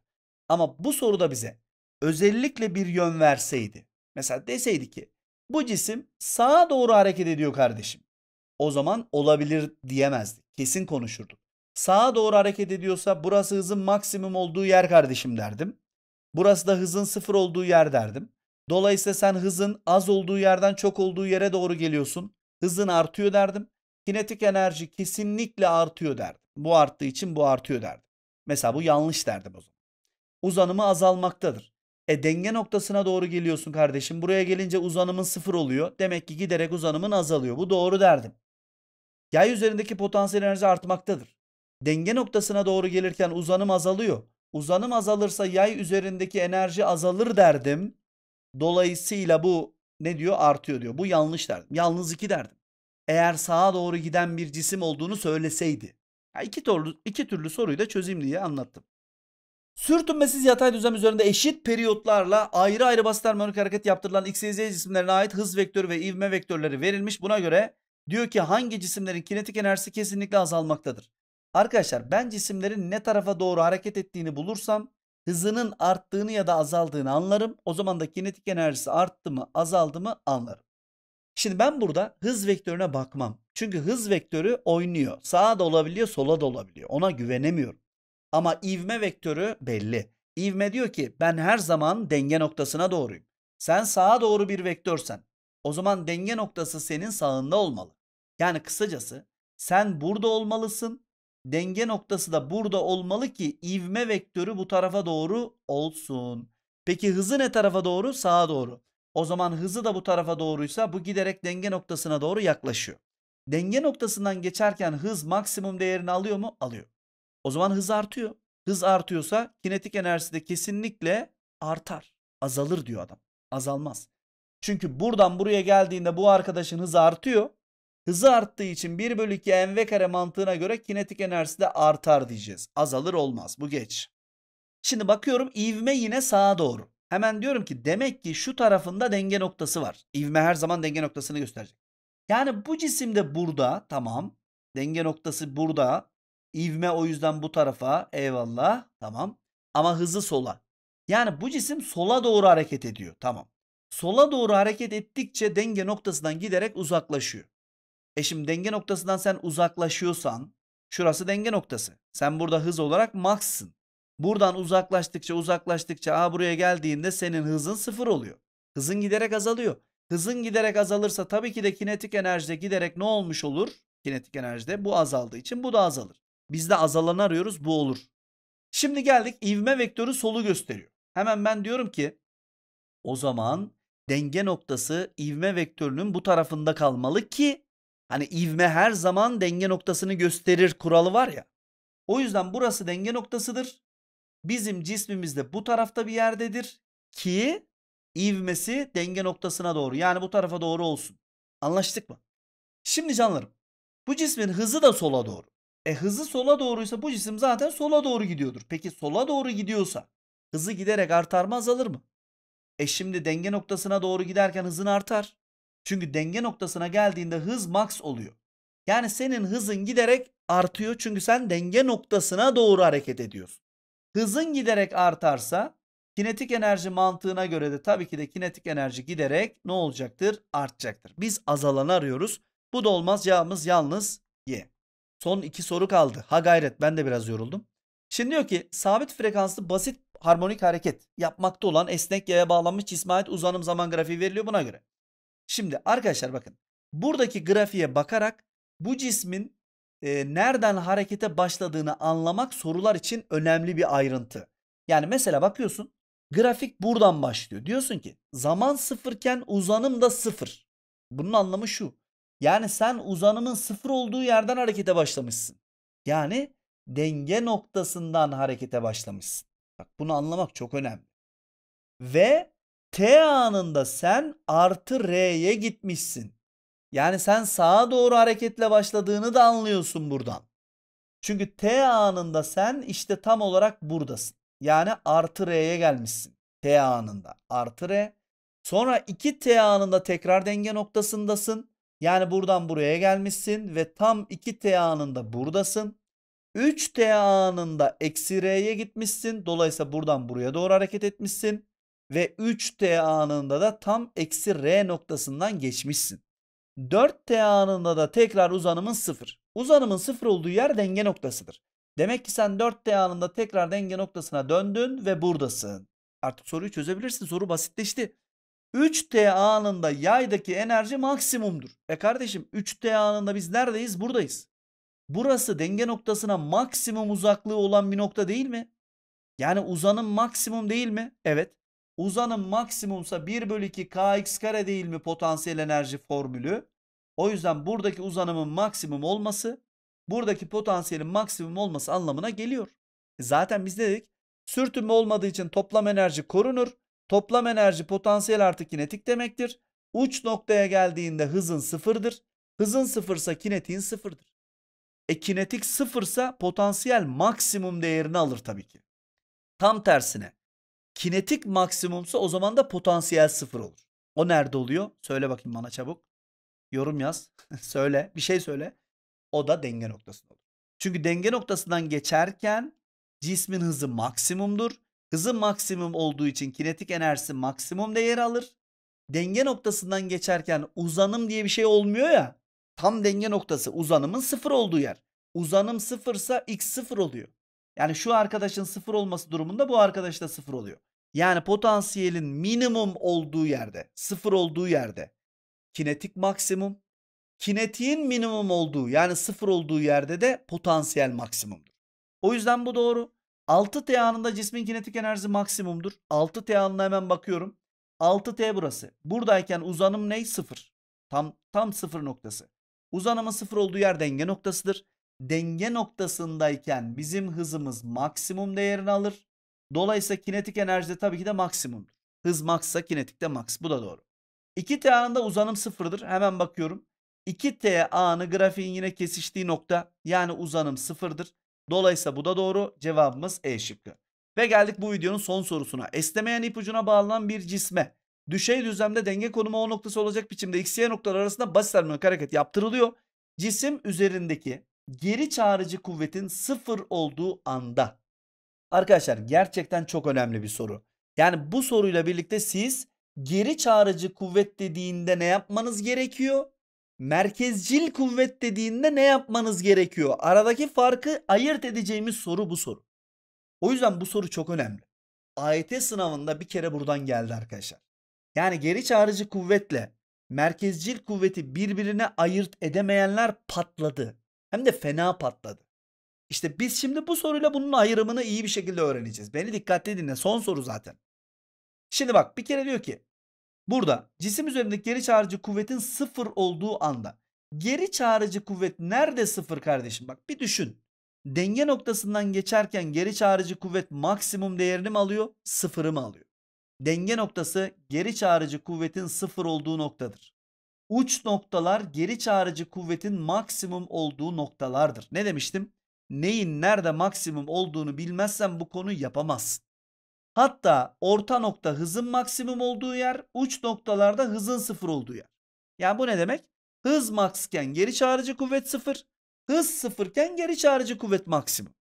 S1: Ama bu soruda bize özellikle bir yön verseydi. Mesela deseydi ki bu cisim sağa doğru hareket ediyor kardeşim. O zaman olabilir diyemezdik. Kesin konuşurduk. Sağa doğru hareket ediyorsa burası hızın maksimum olduğu yer kardeşim derdim. Burası da hızın sıfır olduğu yer derdim. Dolayısıyla sen hızın az olduğu yerden çok olduğu yere doğru geliyorsun. Hızın artıyor derdim. Kinetik enerji kesinlikle artıyor derdim. Bu arttığı için bu artıyor derdim. Mesela bu yanlış derdim o zaman. Uzanımı azalmaktadır. E denge noktasına doğru geliyorsun kardeşim. Buraya gelince uzanımın sıfır oluyor. Demek ki giderek uzanımın azalıyor. Bu doğru derdim. Yay üzerindeki potansiyel enerji artmaktadır. Denge noktasına doğru gelirken uzanım azalıyor. Uzanım azalırsa yay üzerindeki enerji azalır derdim. Dolayısıyla bu ne diyor? Artıyor diyor. Bu yanlış derdim. Yalnız iki derdim. Eğer sağa doğru giden bir cisim olduğunu söyleseydi. Ya iki, türlü, iki türlü soruyu da çözeyim diye anlattım. Sürtünmesiz yatay düzlem üzerinde eşit periyotlarla ayrı ayrı basit harmonik hareket yaptırılan x, y, z cisimlerine ait hız vektörü ve ivme vektörleri verilmiş. Buna göre diyor ki hangi cisimlerin kinetik enerjisi kesinlikle azalmaktadır. Arkadaşlar ben cisimlerin ne tarafa doğru hareket ettiğini bulursam hızının arttığını ya da azaldığını anlarım. O zaman da kinetik enerjisi arttı mı azaldı mı anlarım. Şimdi ben burada hız vektörüne bakmam. Çünkü hız vektörü oynuyor. Sağa da olabiliyor, sola da olabiliyor. Ona güvenemiyorum. Ama ivme vektörü belli. İvme diyor ki ben her zaman denge noktasına doğruyum. Sen sağa doğru bir vektörsen o zaman denge noktası senin sağında olmalı. Yani kısacası sen burada olmalısın. Denge noktası da burada olmalı ki ivme vektörü bu tarafa doğru olsun. Peki hızı ne tarafa doğru? Sağa doğru. O zaman hızı da bu tarafa doğruysa bu giderek denge noktasına doğru yaklaşıyor. Denge noktasından geçerken hız maksimum değerini alıyor mu? Alıyor. O zaman hız artıyor. Hız artıyorsa kinetik enerjisi de kesinlikle artar. Azalır diyor adam. Azalmaz. Çünkü buradan buraya geldiğinde bu arkadaşın hızı artıyor. Hızı arttığı için 1 bölü 2 mv kare mantığına göre kinetik enerjisi de artar diyeceğiz. Azalır olmaz. Bu geç. Şimdi bakıyorum ivme yine sağa doğru. Hemen diyorum ki demek ki şu tarafında denge noktası var. İvme her zaman denge noktasını gösterecek. Yani bu cisim de burada tamam. Denge noktası burada. İvme o yüzden bu tarafa eyvallah tamam. Ama hızı sola. Yani bu cisim sola doğru hareket ediyor tamam. Sola doğru hareket ettikçe denge noktasından giderek uzaklaşıyor. E şimdi denge noktasından sen uzaklaşıyorsan şurası denge noktası. Sen burada hız olarak max'sın. Buradan uzaklaştıkça uzaklaştıkça a buraya geldiğinde senin hızın sıfır oluyor. Hızın giderek azalıyor. Hızın giderek azalırsa tabii ki de kinetik enerjide giderek ne olmuş olur? Kinetik enerjide bu azaldığı için bu da azalır. Biz de azalanı arıyoruz bu olur. Şimdi geldik ivme vektörü solu gösteriyor. Hemen ben diyorum ki o zaman denge noktası ivme vektörünün bu tarafında kalmalı ki hani ivme her zaman denge noktasını gösterir kuralı var ya. O yüzden burası denge noktasıdır. Bizim cismimiz de bu tarafta bir yerdedir ki ivmesi denge noktasına doğru yani bu tarafa doğru olsun. Anlaştık mı? Şimdi canlarım bu cismin hızı da sola doğru. E hızı sola doğruysa bu cisim zaten sola doğru gidiyordur. Peki sola doğru gidiyorsa hızı giderek artar mı azalır mı? E şimdi denge noktasına doğru giderken hızın artar. Çünkü denge noktasına geldiğinde hız max oluyor. Yani senin hızın giderek artıyor çünkü sen denge noktasına doğru hareket ediyorsun. Hızın giderek artarsa kinetik enerji mantığına göre de tabii ki de kinetik enerji giderek ne olacaktır? Artacaktır. Biz azalanı arıyoruz. Bu da olmaz cevabımız yalnız Y. Son iki soru kaldı. Ha gayret ben de biraz yoruldum. Şimdi diyor ki sabit frekanslı basit harmonik hareket yapmakta olan esnek yaya bağlanmış cisme ait uzanım zaman grafiği veriliyor buna göre. Şimdi arkadaşlar bakın buradaki grafiğe bakarak bu cismin e, nereden harekete başladığını anlamak sorular için önemli bir ayrıntı. Yani mesela bakıyorsun grafik buradan başlıyor. Diyorsun ki zaman sıfırken uzanım da sıfır. Bunun anlamı şu. Yani sen uzanımın sıfır olduğu yerden harekete başlamışsın. Yani denge noktasından harekete başlamışsın. Bak bunu anlamak çok önemli. Ve t anında sen artı r'ye gitmişsin. Yani sen sağa doğru hareketle başladığını da anlıyorsun buradan. Çünkü t anında sen işte tam olarak buradasın. Yani artı r'ye gelmişsin. T anında artı r. Sonra 2t anında tekrar denge noktasındasın. Yani buradan buraya gelmişsin ve tam 2t anında buradasın. 3t anında eksi r'ye gitmişsin. Dolayısıyla buradan buraya doğru hareket etmişsin. Ve 3t anında da tam eksi r noktasından geçmişsin. 4t anında da tekrar uzanımın 0. Uzanımın 0 olduğu yer denge noktasıdır. Demek ki sen 4t anında tekrar denge noktasına döndün ve buradasın. Artık soruyu çözebilirsin. Soru basitleşti. 3t anında yaydaki enerji maksimumdur. E kardeşim 3t anında biz neredeyiz? Buradayız. Burası denge noktasına maksimum uzaklığı olan bir nokta değil mi? Yani uzanım maksimum değil mi? Evet. Uzanım maksimumsa 1 bölü 2 kx kare değil mi potansiyel enerji formülü? O yüzden buradaki uzanımın maksimum olması buradaki potansiyelin maksimum olması anlamına geliyor. E zaten biz dedik? Sürtünme olmadığı için toplam enerji korunur. Toplam enerji potansiyel artı kinetik demektir. Uç noktaya geldiğinde hızın sıfırdır. Hızın sıfırsa kinetiğin sıfırdır. E kinetik sıfırsa potansiyel maksimum değerini alır tabii ki. Tam tersine kinetik maksimumsa o zaman da potansiyel sıfır olur. O nerede oluyor? Söyle bakayım bana çabuk. Yorum yaz. söyle. Bir şey söyle. O da denge noktasında olur. Çünkü denge noktasından geçerken cismin hızı maksimumdur. Hızı maksimum olduğu için kinetik enerjisi maksimum değeri alır. Denge noktasından geçerken uzanım diye bir şey olmuyor ya. Tam denge noktası uzanımın sıfır olduğu yer. Uzanım sıfırsa x sıfır oluyor. Yani şu arkadaşın sıfır olması durumunda bu arkadaş da sıfır oluyor. Yani potansiyelin minimum olduğu yerde, sıfır olduğu yerde kinetik maksimum, kinetiğin minimum olduğu yani sıfır olduğu yerde de potansiyel maksimumdur. O yüzden bu doğru. 6T anında cismin kinetik enerjisi maksimumdur. 6T anına hemen bakıyorum. 6T burası. Buradayken uzanım ne? Sıfır. Tam, tam sıfır noktası. Uzanımın sıfır olduğu yer denge noktasıdır. Denge noktasındayken bizim hızımız maksimum değerini alır. Dolayısıyla kinetik enerji de tabii ki de maksimumdur. Hız maksa kinetik de max. Bu da doğru. 2T anında uzanım sıfırdır. Hemen bakıyorum. 2T anı grafiğin yine kesiştiği nokta yani uzanım sıfırdır. Dolayısıyla bu da doğru. Cevabımız E şıkkı. Ve geldik bu videonun son sorusuna. Esnemeyen ipucuna bağlanan bir cisme düşey düzlemde denge konumu O noktası olacak biçimde x, y noktalar arasında basit hareket yaptırılıyor. Cisim üzerindeki geri çağrıcı kuvvetin sıfır olduğu anda. Arkadaşlar gerçekten çok önemli bir soru. Yani bu soruyla birlikte siz geri çağrıcı kuvvet dediğinde ne yapmanız gerekiyor? Merkezcil kuvvet dediğinde ne yapmanız gerekiyor? Aradaki farkı ayırt edeceğimiz soru bu soru. O yüzden bu soru çok önemli. AYT sınavında bir kere buradan geldi arkadaşlar. Yani geri çağrıcı kuvvetle merkezcil kuvveti birbirine ayırt edemeyenler patladı. Hem de fena patladı. İşte biz şimdi bu soruyla bunun ayrımını iyi bir şekilde öğreneceğiz. Beni dikkatli dinle. Son soru zaten. Şimdi bak bir kere diyor ki burada cisim üzerindeki geri çağrıcı kuvvetin sıfır olduğu anda geri çağrıcı kuvvet nerede sıfır kardeşim? Bak bir düşün. Denge noktasından geçerken geri çağrıcı kuvvet maksimum değerini mi alıyor? Sıfırı mı alıyor? Denge noktası geri çağrıcı kuvvetin sıfır olduğu noktadır. Uç noktalar geri çağrıcı kuvvetin maksimum olduğu noktalardır. Ne demiştim? Neyin nerede maksimum olduğunu bilmezsen bu konuyu yapamazsın. Hatta orta nokta hızın maksimum olduğu yer, uç noktalarda hızın sıfır olduğu yer. Yani bu ne demek? Hız maxken geri çağrıcı kuvvet sıfır, hız sıfırken geri çağrıcı kuvvet maksimum.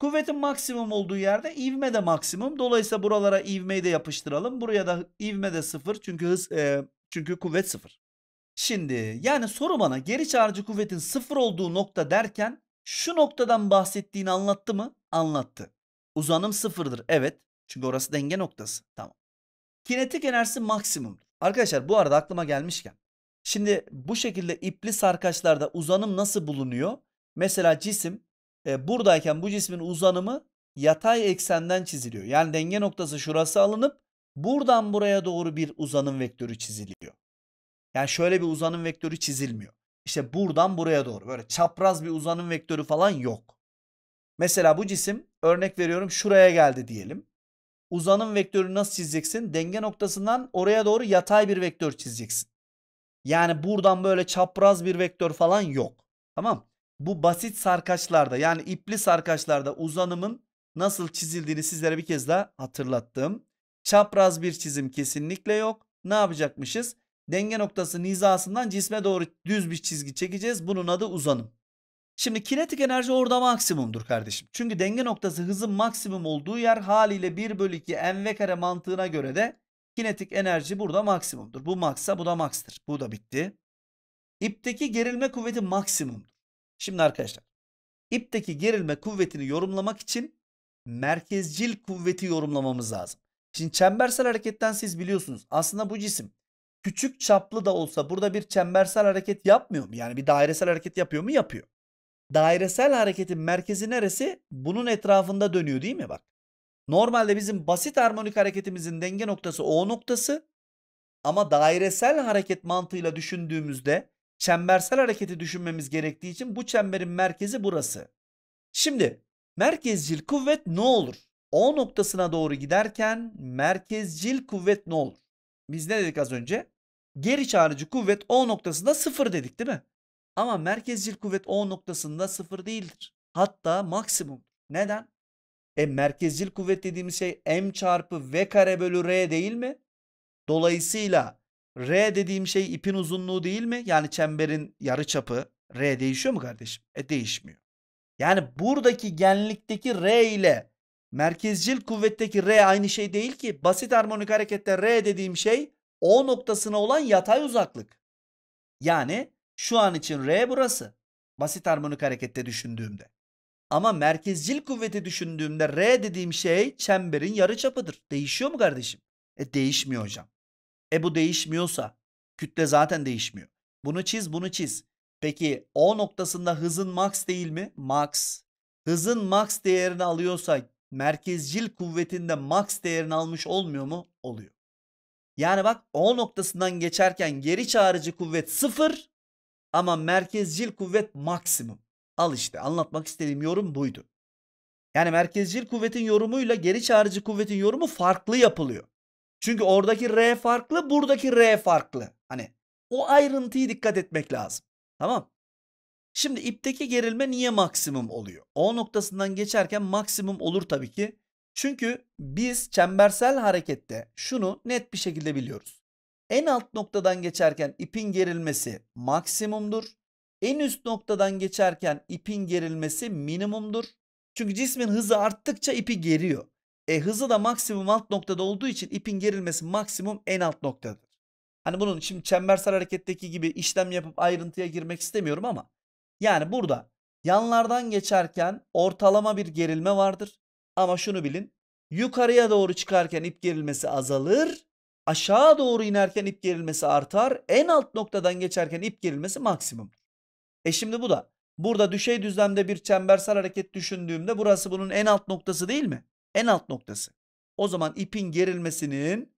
S1: Kuvvetin maksimum olduğu yerde ivme de maksimum. Dolayısıyla buralara ivmeyi de yapıştıralım. Buraya da ivme de sıfır çünkü hız e, çünkü kuvvet sıfır. Şimdi yani soru bana geri çağrıcı kuvvetin sıfır olduğu nokta derken şu noktadan bahsettiğini anlattı mı? Anlattı. Uzanım sıfırdır. Evet. Çünkü orası denge noktası. Tamam. Kinetik enerjisi maksimumdur. Arkadaşlar bu arada aklıma gelmişken. Şimdi bu şekilde ipli sarkaçlarda uzanım nasıl bulunuyor? Mesela cisim e, buradayken bu cismin uzanımı yatay eksenden çiziliyor. Yani denge noktası şurası alınıp buradan buraya doğru bir uzanım vektörü çiziliyor. Yani şöyle bir uzanım vektörü çizilmiyor. İşte buradan buraya doğru böyle çapraz bir uzanım vektörü falan yok. Mesela bu cisim örnek veriyorum şuraya geldi diyelim. Uzanım vektörünü nasıl çizeceksin? Denge noktasından oraya doğru yatay bir vektör çizeceksin. Yani buradan böyle çapraz bir vektör falan yok. Tamam. Bu basit sarkaçlarda yani ipli sarkaçlarda uzanımın nasıl çizildiğini sizlere bir kez daha hatırlattım. Çapraz bir çizim kesinlikle yok. Ne yapacakmışız? Denge noktası hizasından cisme doğru düz bir çizgi çekeceğiz. Bunun adı uzanım. Şimdi kinetik enerji orada maksimumdur kardeşim. Çünkü denge noktası hızın maksimum olduğu yer haliyle 1 bölü 2 mv kare mantığına göre de kinetik enerji burada maksimumdur. Bu maksa bu da makstır. Bu da bitti. İpteki gerilme kuvveti maksimumdur. Şimdi arkadaşlar ipteki gerilme kuvvetini yorumlamak için merkezcil kuvveti yorumlamamız lazım. Şimdi çembersel hareketten siz biliyorsunuz. Aslında bu cisim küçük çaplı da olsa burada bir çembersel hareket yapmıyor mu? Yani bir dairesel hareket yapıyor mu? Yapıyor. Dairesel hareketin merkezi neresi? Bunun etrafında dönüyor değil mi bak? Normalde bizim basit harmonik hareketimizin denge noktası O noktası. Ama dairesel hareket mantığıyla düşündüğümüzde çembersel hareketi düşünmemiz gerektiği için bu çemberin merkezi burası. Şimdi merkezcil kuvvet ne olur? O noktasına doğru giderken merkezcil kuvvet ne olur? Biz ne dedik az önce? Geri çağrıcı kuvvet O noktasında sıfır dedik değil mi? Ama merkezcil kuvvet O noktasında sıfır değildir. Hatta maksimum. Neden? E merkezcil kuvvet dediğimiz şey m çarpı v kare bölü r değil mi? Dolayısıyla r dediğim şey ipin uzunluğu değil mi? Yani çemberin yarı çapı r değişiyor mu kardeşim? E değişmiyor. Yani buradaki genlikteki r ile merkezcil kuvvetteki r aynı şey değil ki. Basit harmonik harekette r dediğim şey o noktasına olan yatay uzaklık. Yani şu an için r burası. Basit harmonik harekette düşündüğümde. Ama merkezcil kuvveti düşündüğümde R dediğim şey çemberin yarıçapıdır. Değişiyor mu kardeşim? E değişmiyor hocam. E bu değişmiyorsa kütle zaten değişmiyor. Bunu çiz bunu çiz. Peki O noktasında hızın max değil mi? Max. Hızın max değerini alıyorsa merkezcil kuvvetinde max değerini almış olmuyor mu? Oluyor. Yani bak O noktasından geçerken geri çağrıcı kuvvet sıfır ama merkezcil kuvvet maksimum. Al işte anlatmak istediğim yorum buydu. Yani merkezcil kuvvetin yorumuyla geri çağrıcı kuvvetin yorumu farklı yapılıyor. Çünkü oradaki R farklı, buradaki R farklı. Hani o ayrıntıyı dikkat etmek lazım. Tamam. Şimdi ipteki gerilme niye maksimum oluyor? O noktasından geçerken maksimum olur tabii ki. Çünkü biz çembersel harekette şunu net bir şekilde biliyoruz. En alt noktadan geçerken ipin gerilmesi maksimumdur. En üst noktadan geçerken ipin gerilmesi minimumdur. Çünkü cismin hızı arttıkça ipi geriyor. E hızı da maksimum alt noktada olduğu için ipin gerilmesi maksimum en alt noktadır. Hani bunun şimdi çembersel hareketteki gibi işlem yapıp ayrıntıya girmek istemiyorum ama yani burada yanlardan geçerken ortalama bir gerilme vardır. Ama şunu bilin yukarıya doğru çıkarken ip gerilmesi azalır. Aşağı doğru inerken ip gerilmesi artar. En alt noktadan geçerken ip gerilmesi maksimum. E şimdi bu da burada düşey düzlemde bir çembersel hareket düşündüğümde burası bunun en alt noktası değil mi? En alt noktası. O zaman ipin gerilmesinin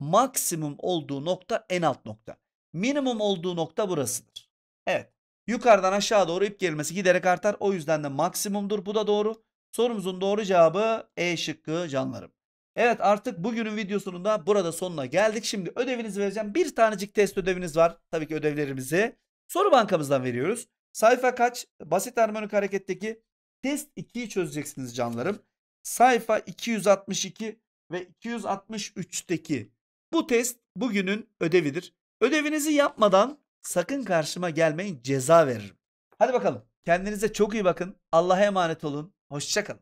S1: maksimum olduğu nokta en alt nokta. Minimum olduğu nokta burasıdır. Evet. Yukarıdan aşağı doğru ip gerilmesi giderek artar. O yüzden de maksimumdur. Bu da doğru. Sorumuzun doğru cevabı E şıkkı canlarım. Evet artık bugünün videosunun da burada sonuna geldik. Şimdi ödevinizi vereceğim. Bir tanecik test ödeviniz var. Tabii ki ödevlerimizi Soru bankamızdan veriyoruz. Sayfa kaç? Basit harmonik hareketteki test 2'yi çözeceksiniz canlarım. Sayfa 262 ve 263'teki bu test bugünün ödevidir. Ödevinizi yapmadan sakın karşıma gelmeyin ceza veririm. Hadi bakalım. Kendinize çok iyi bakın. Allah'a emanet olun. Hoşçakalın.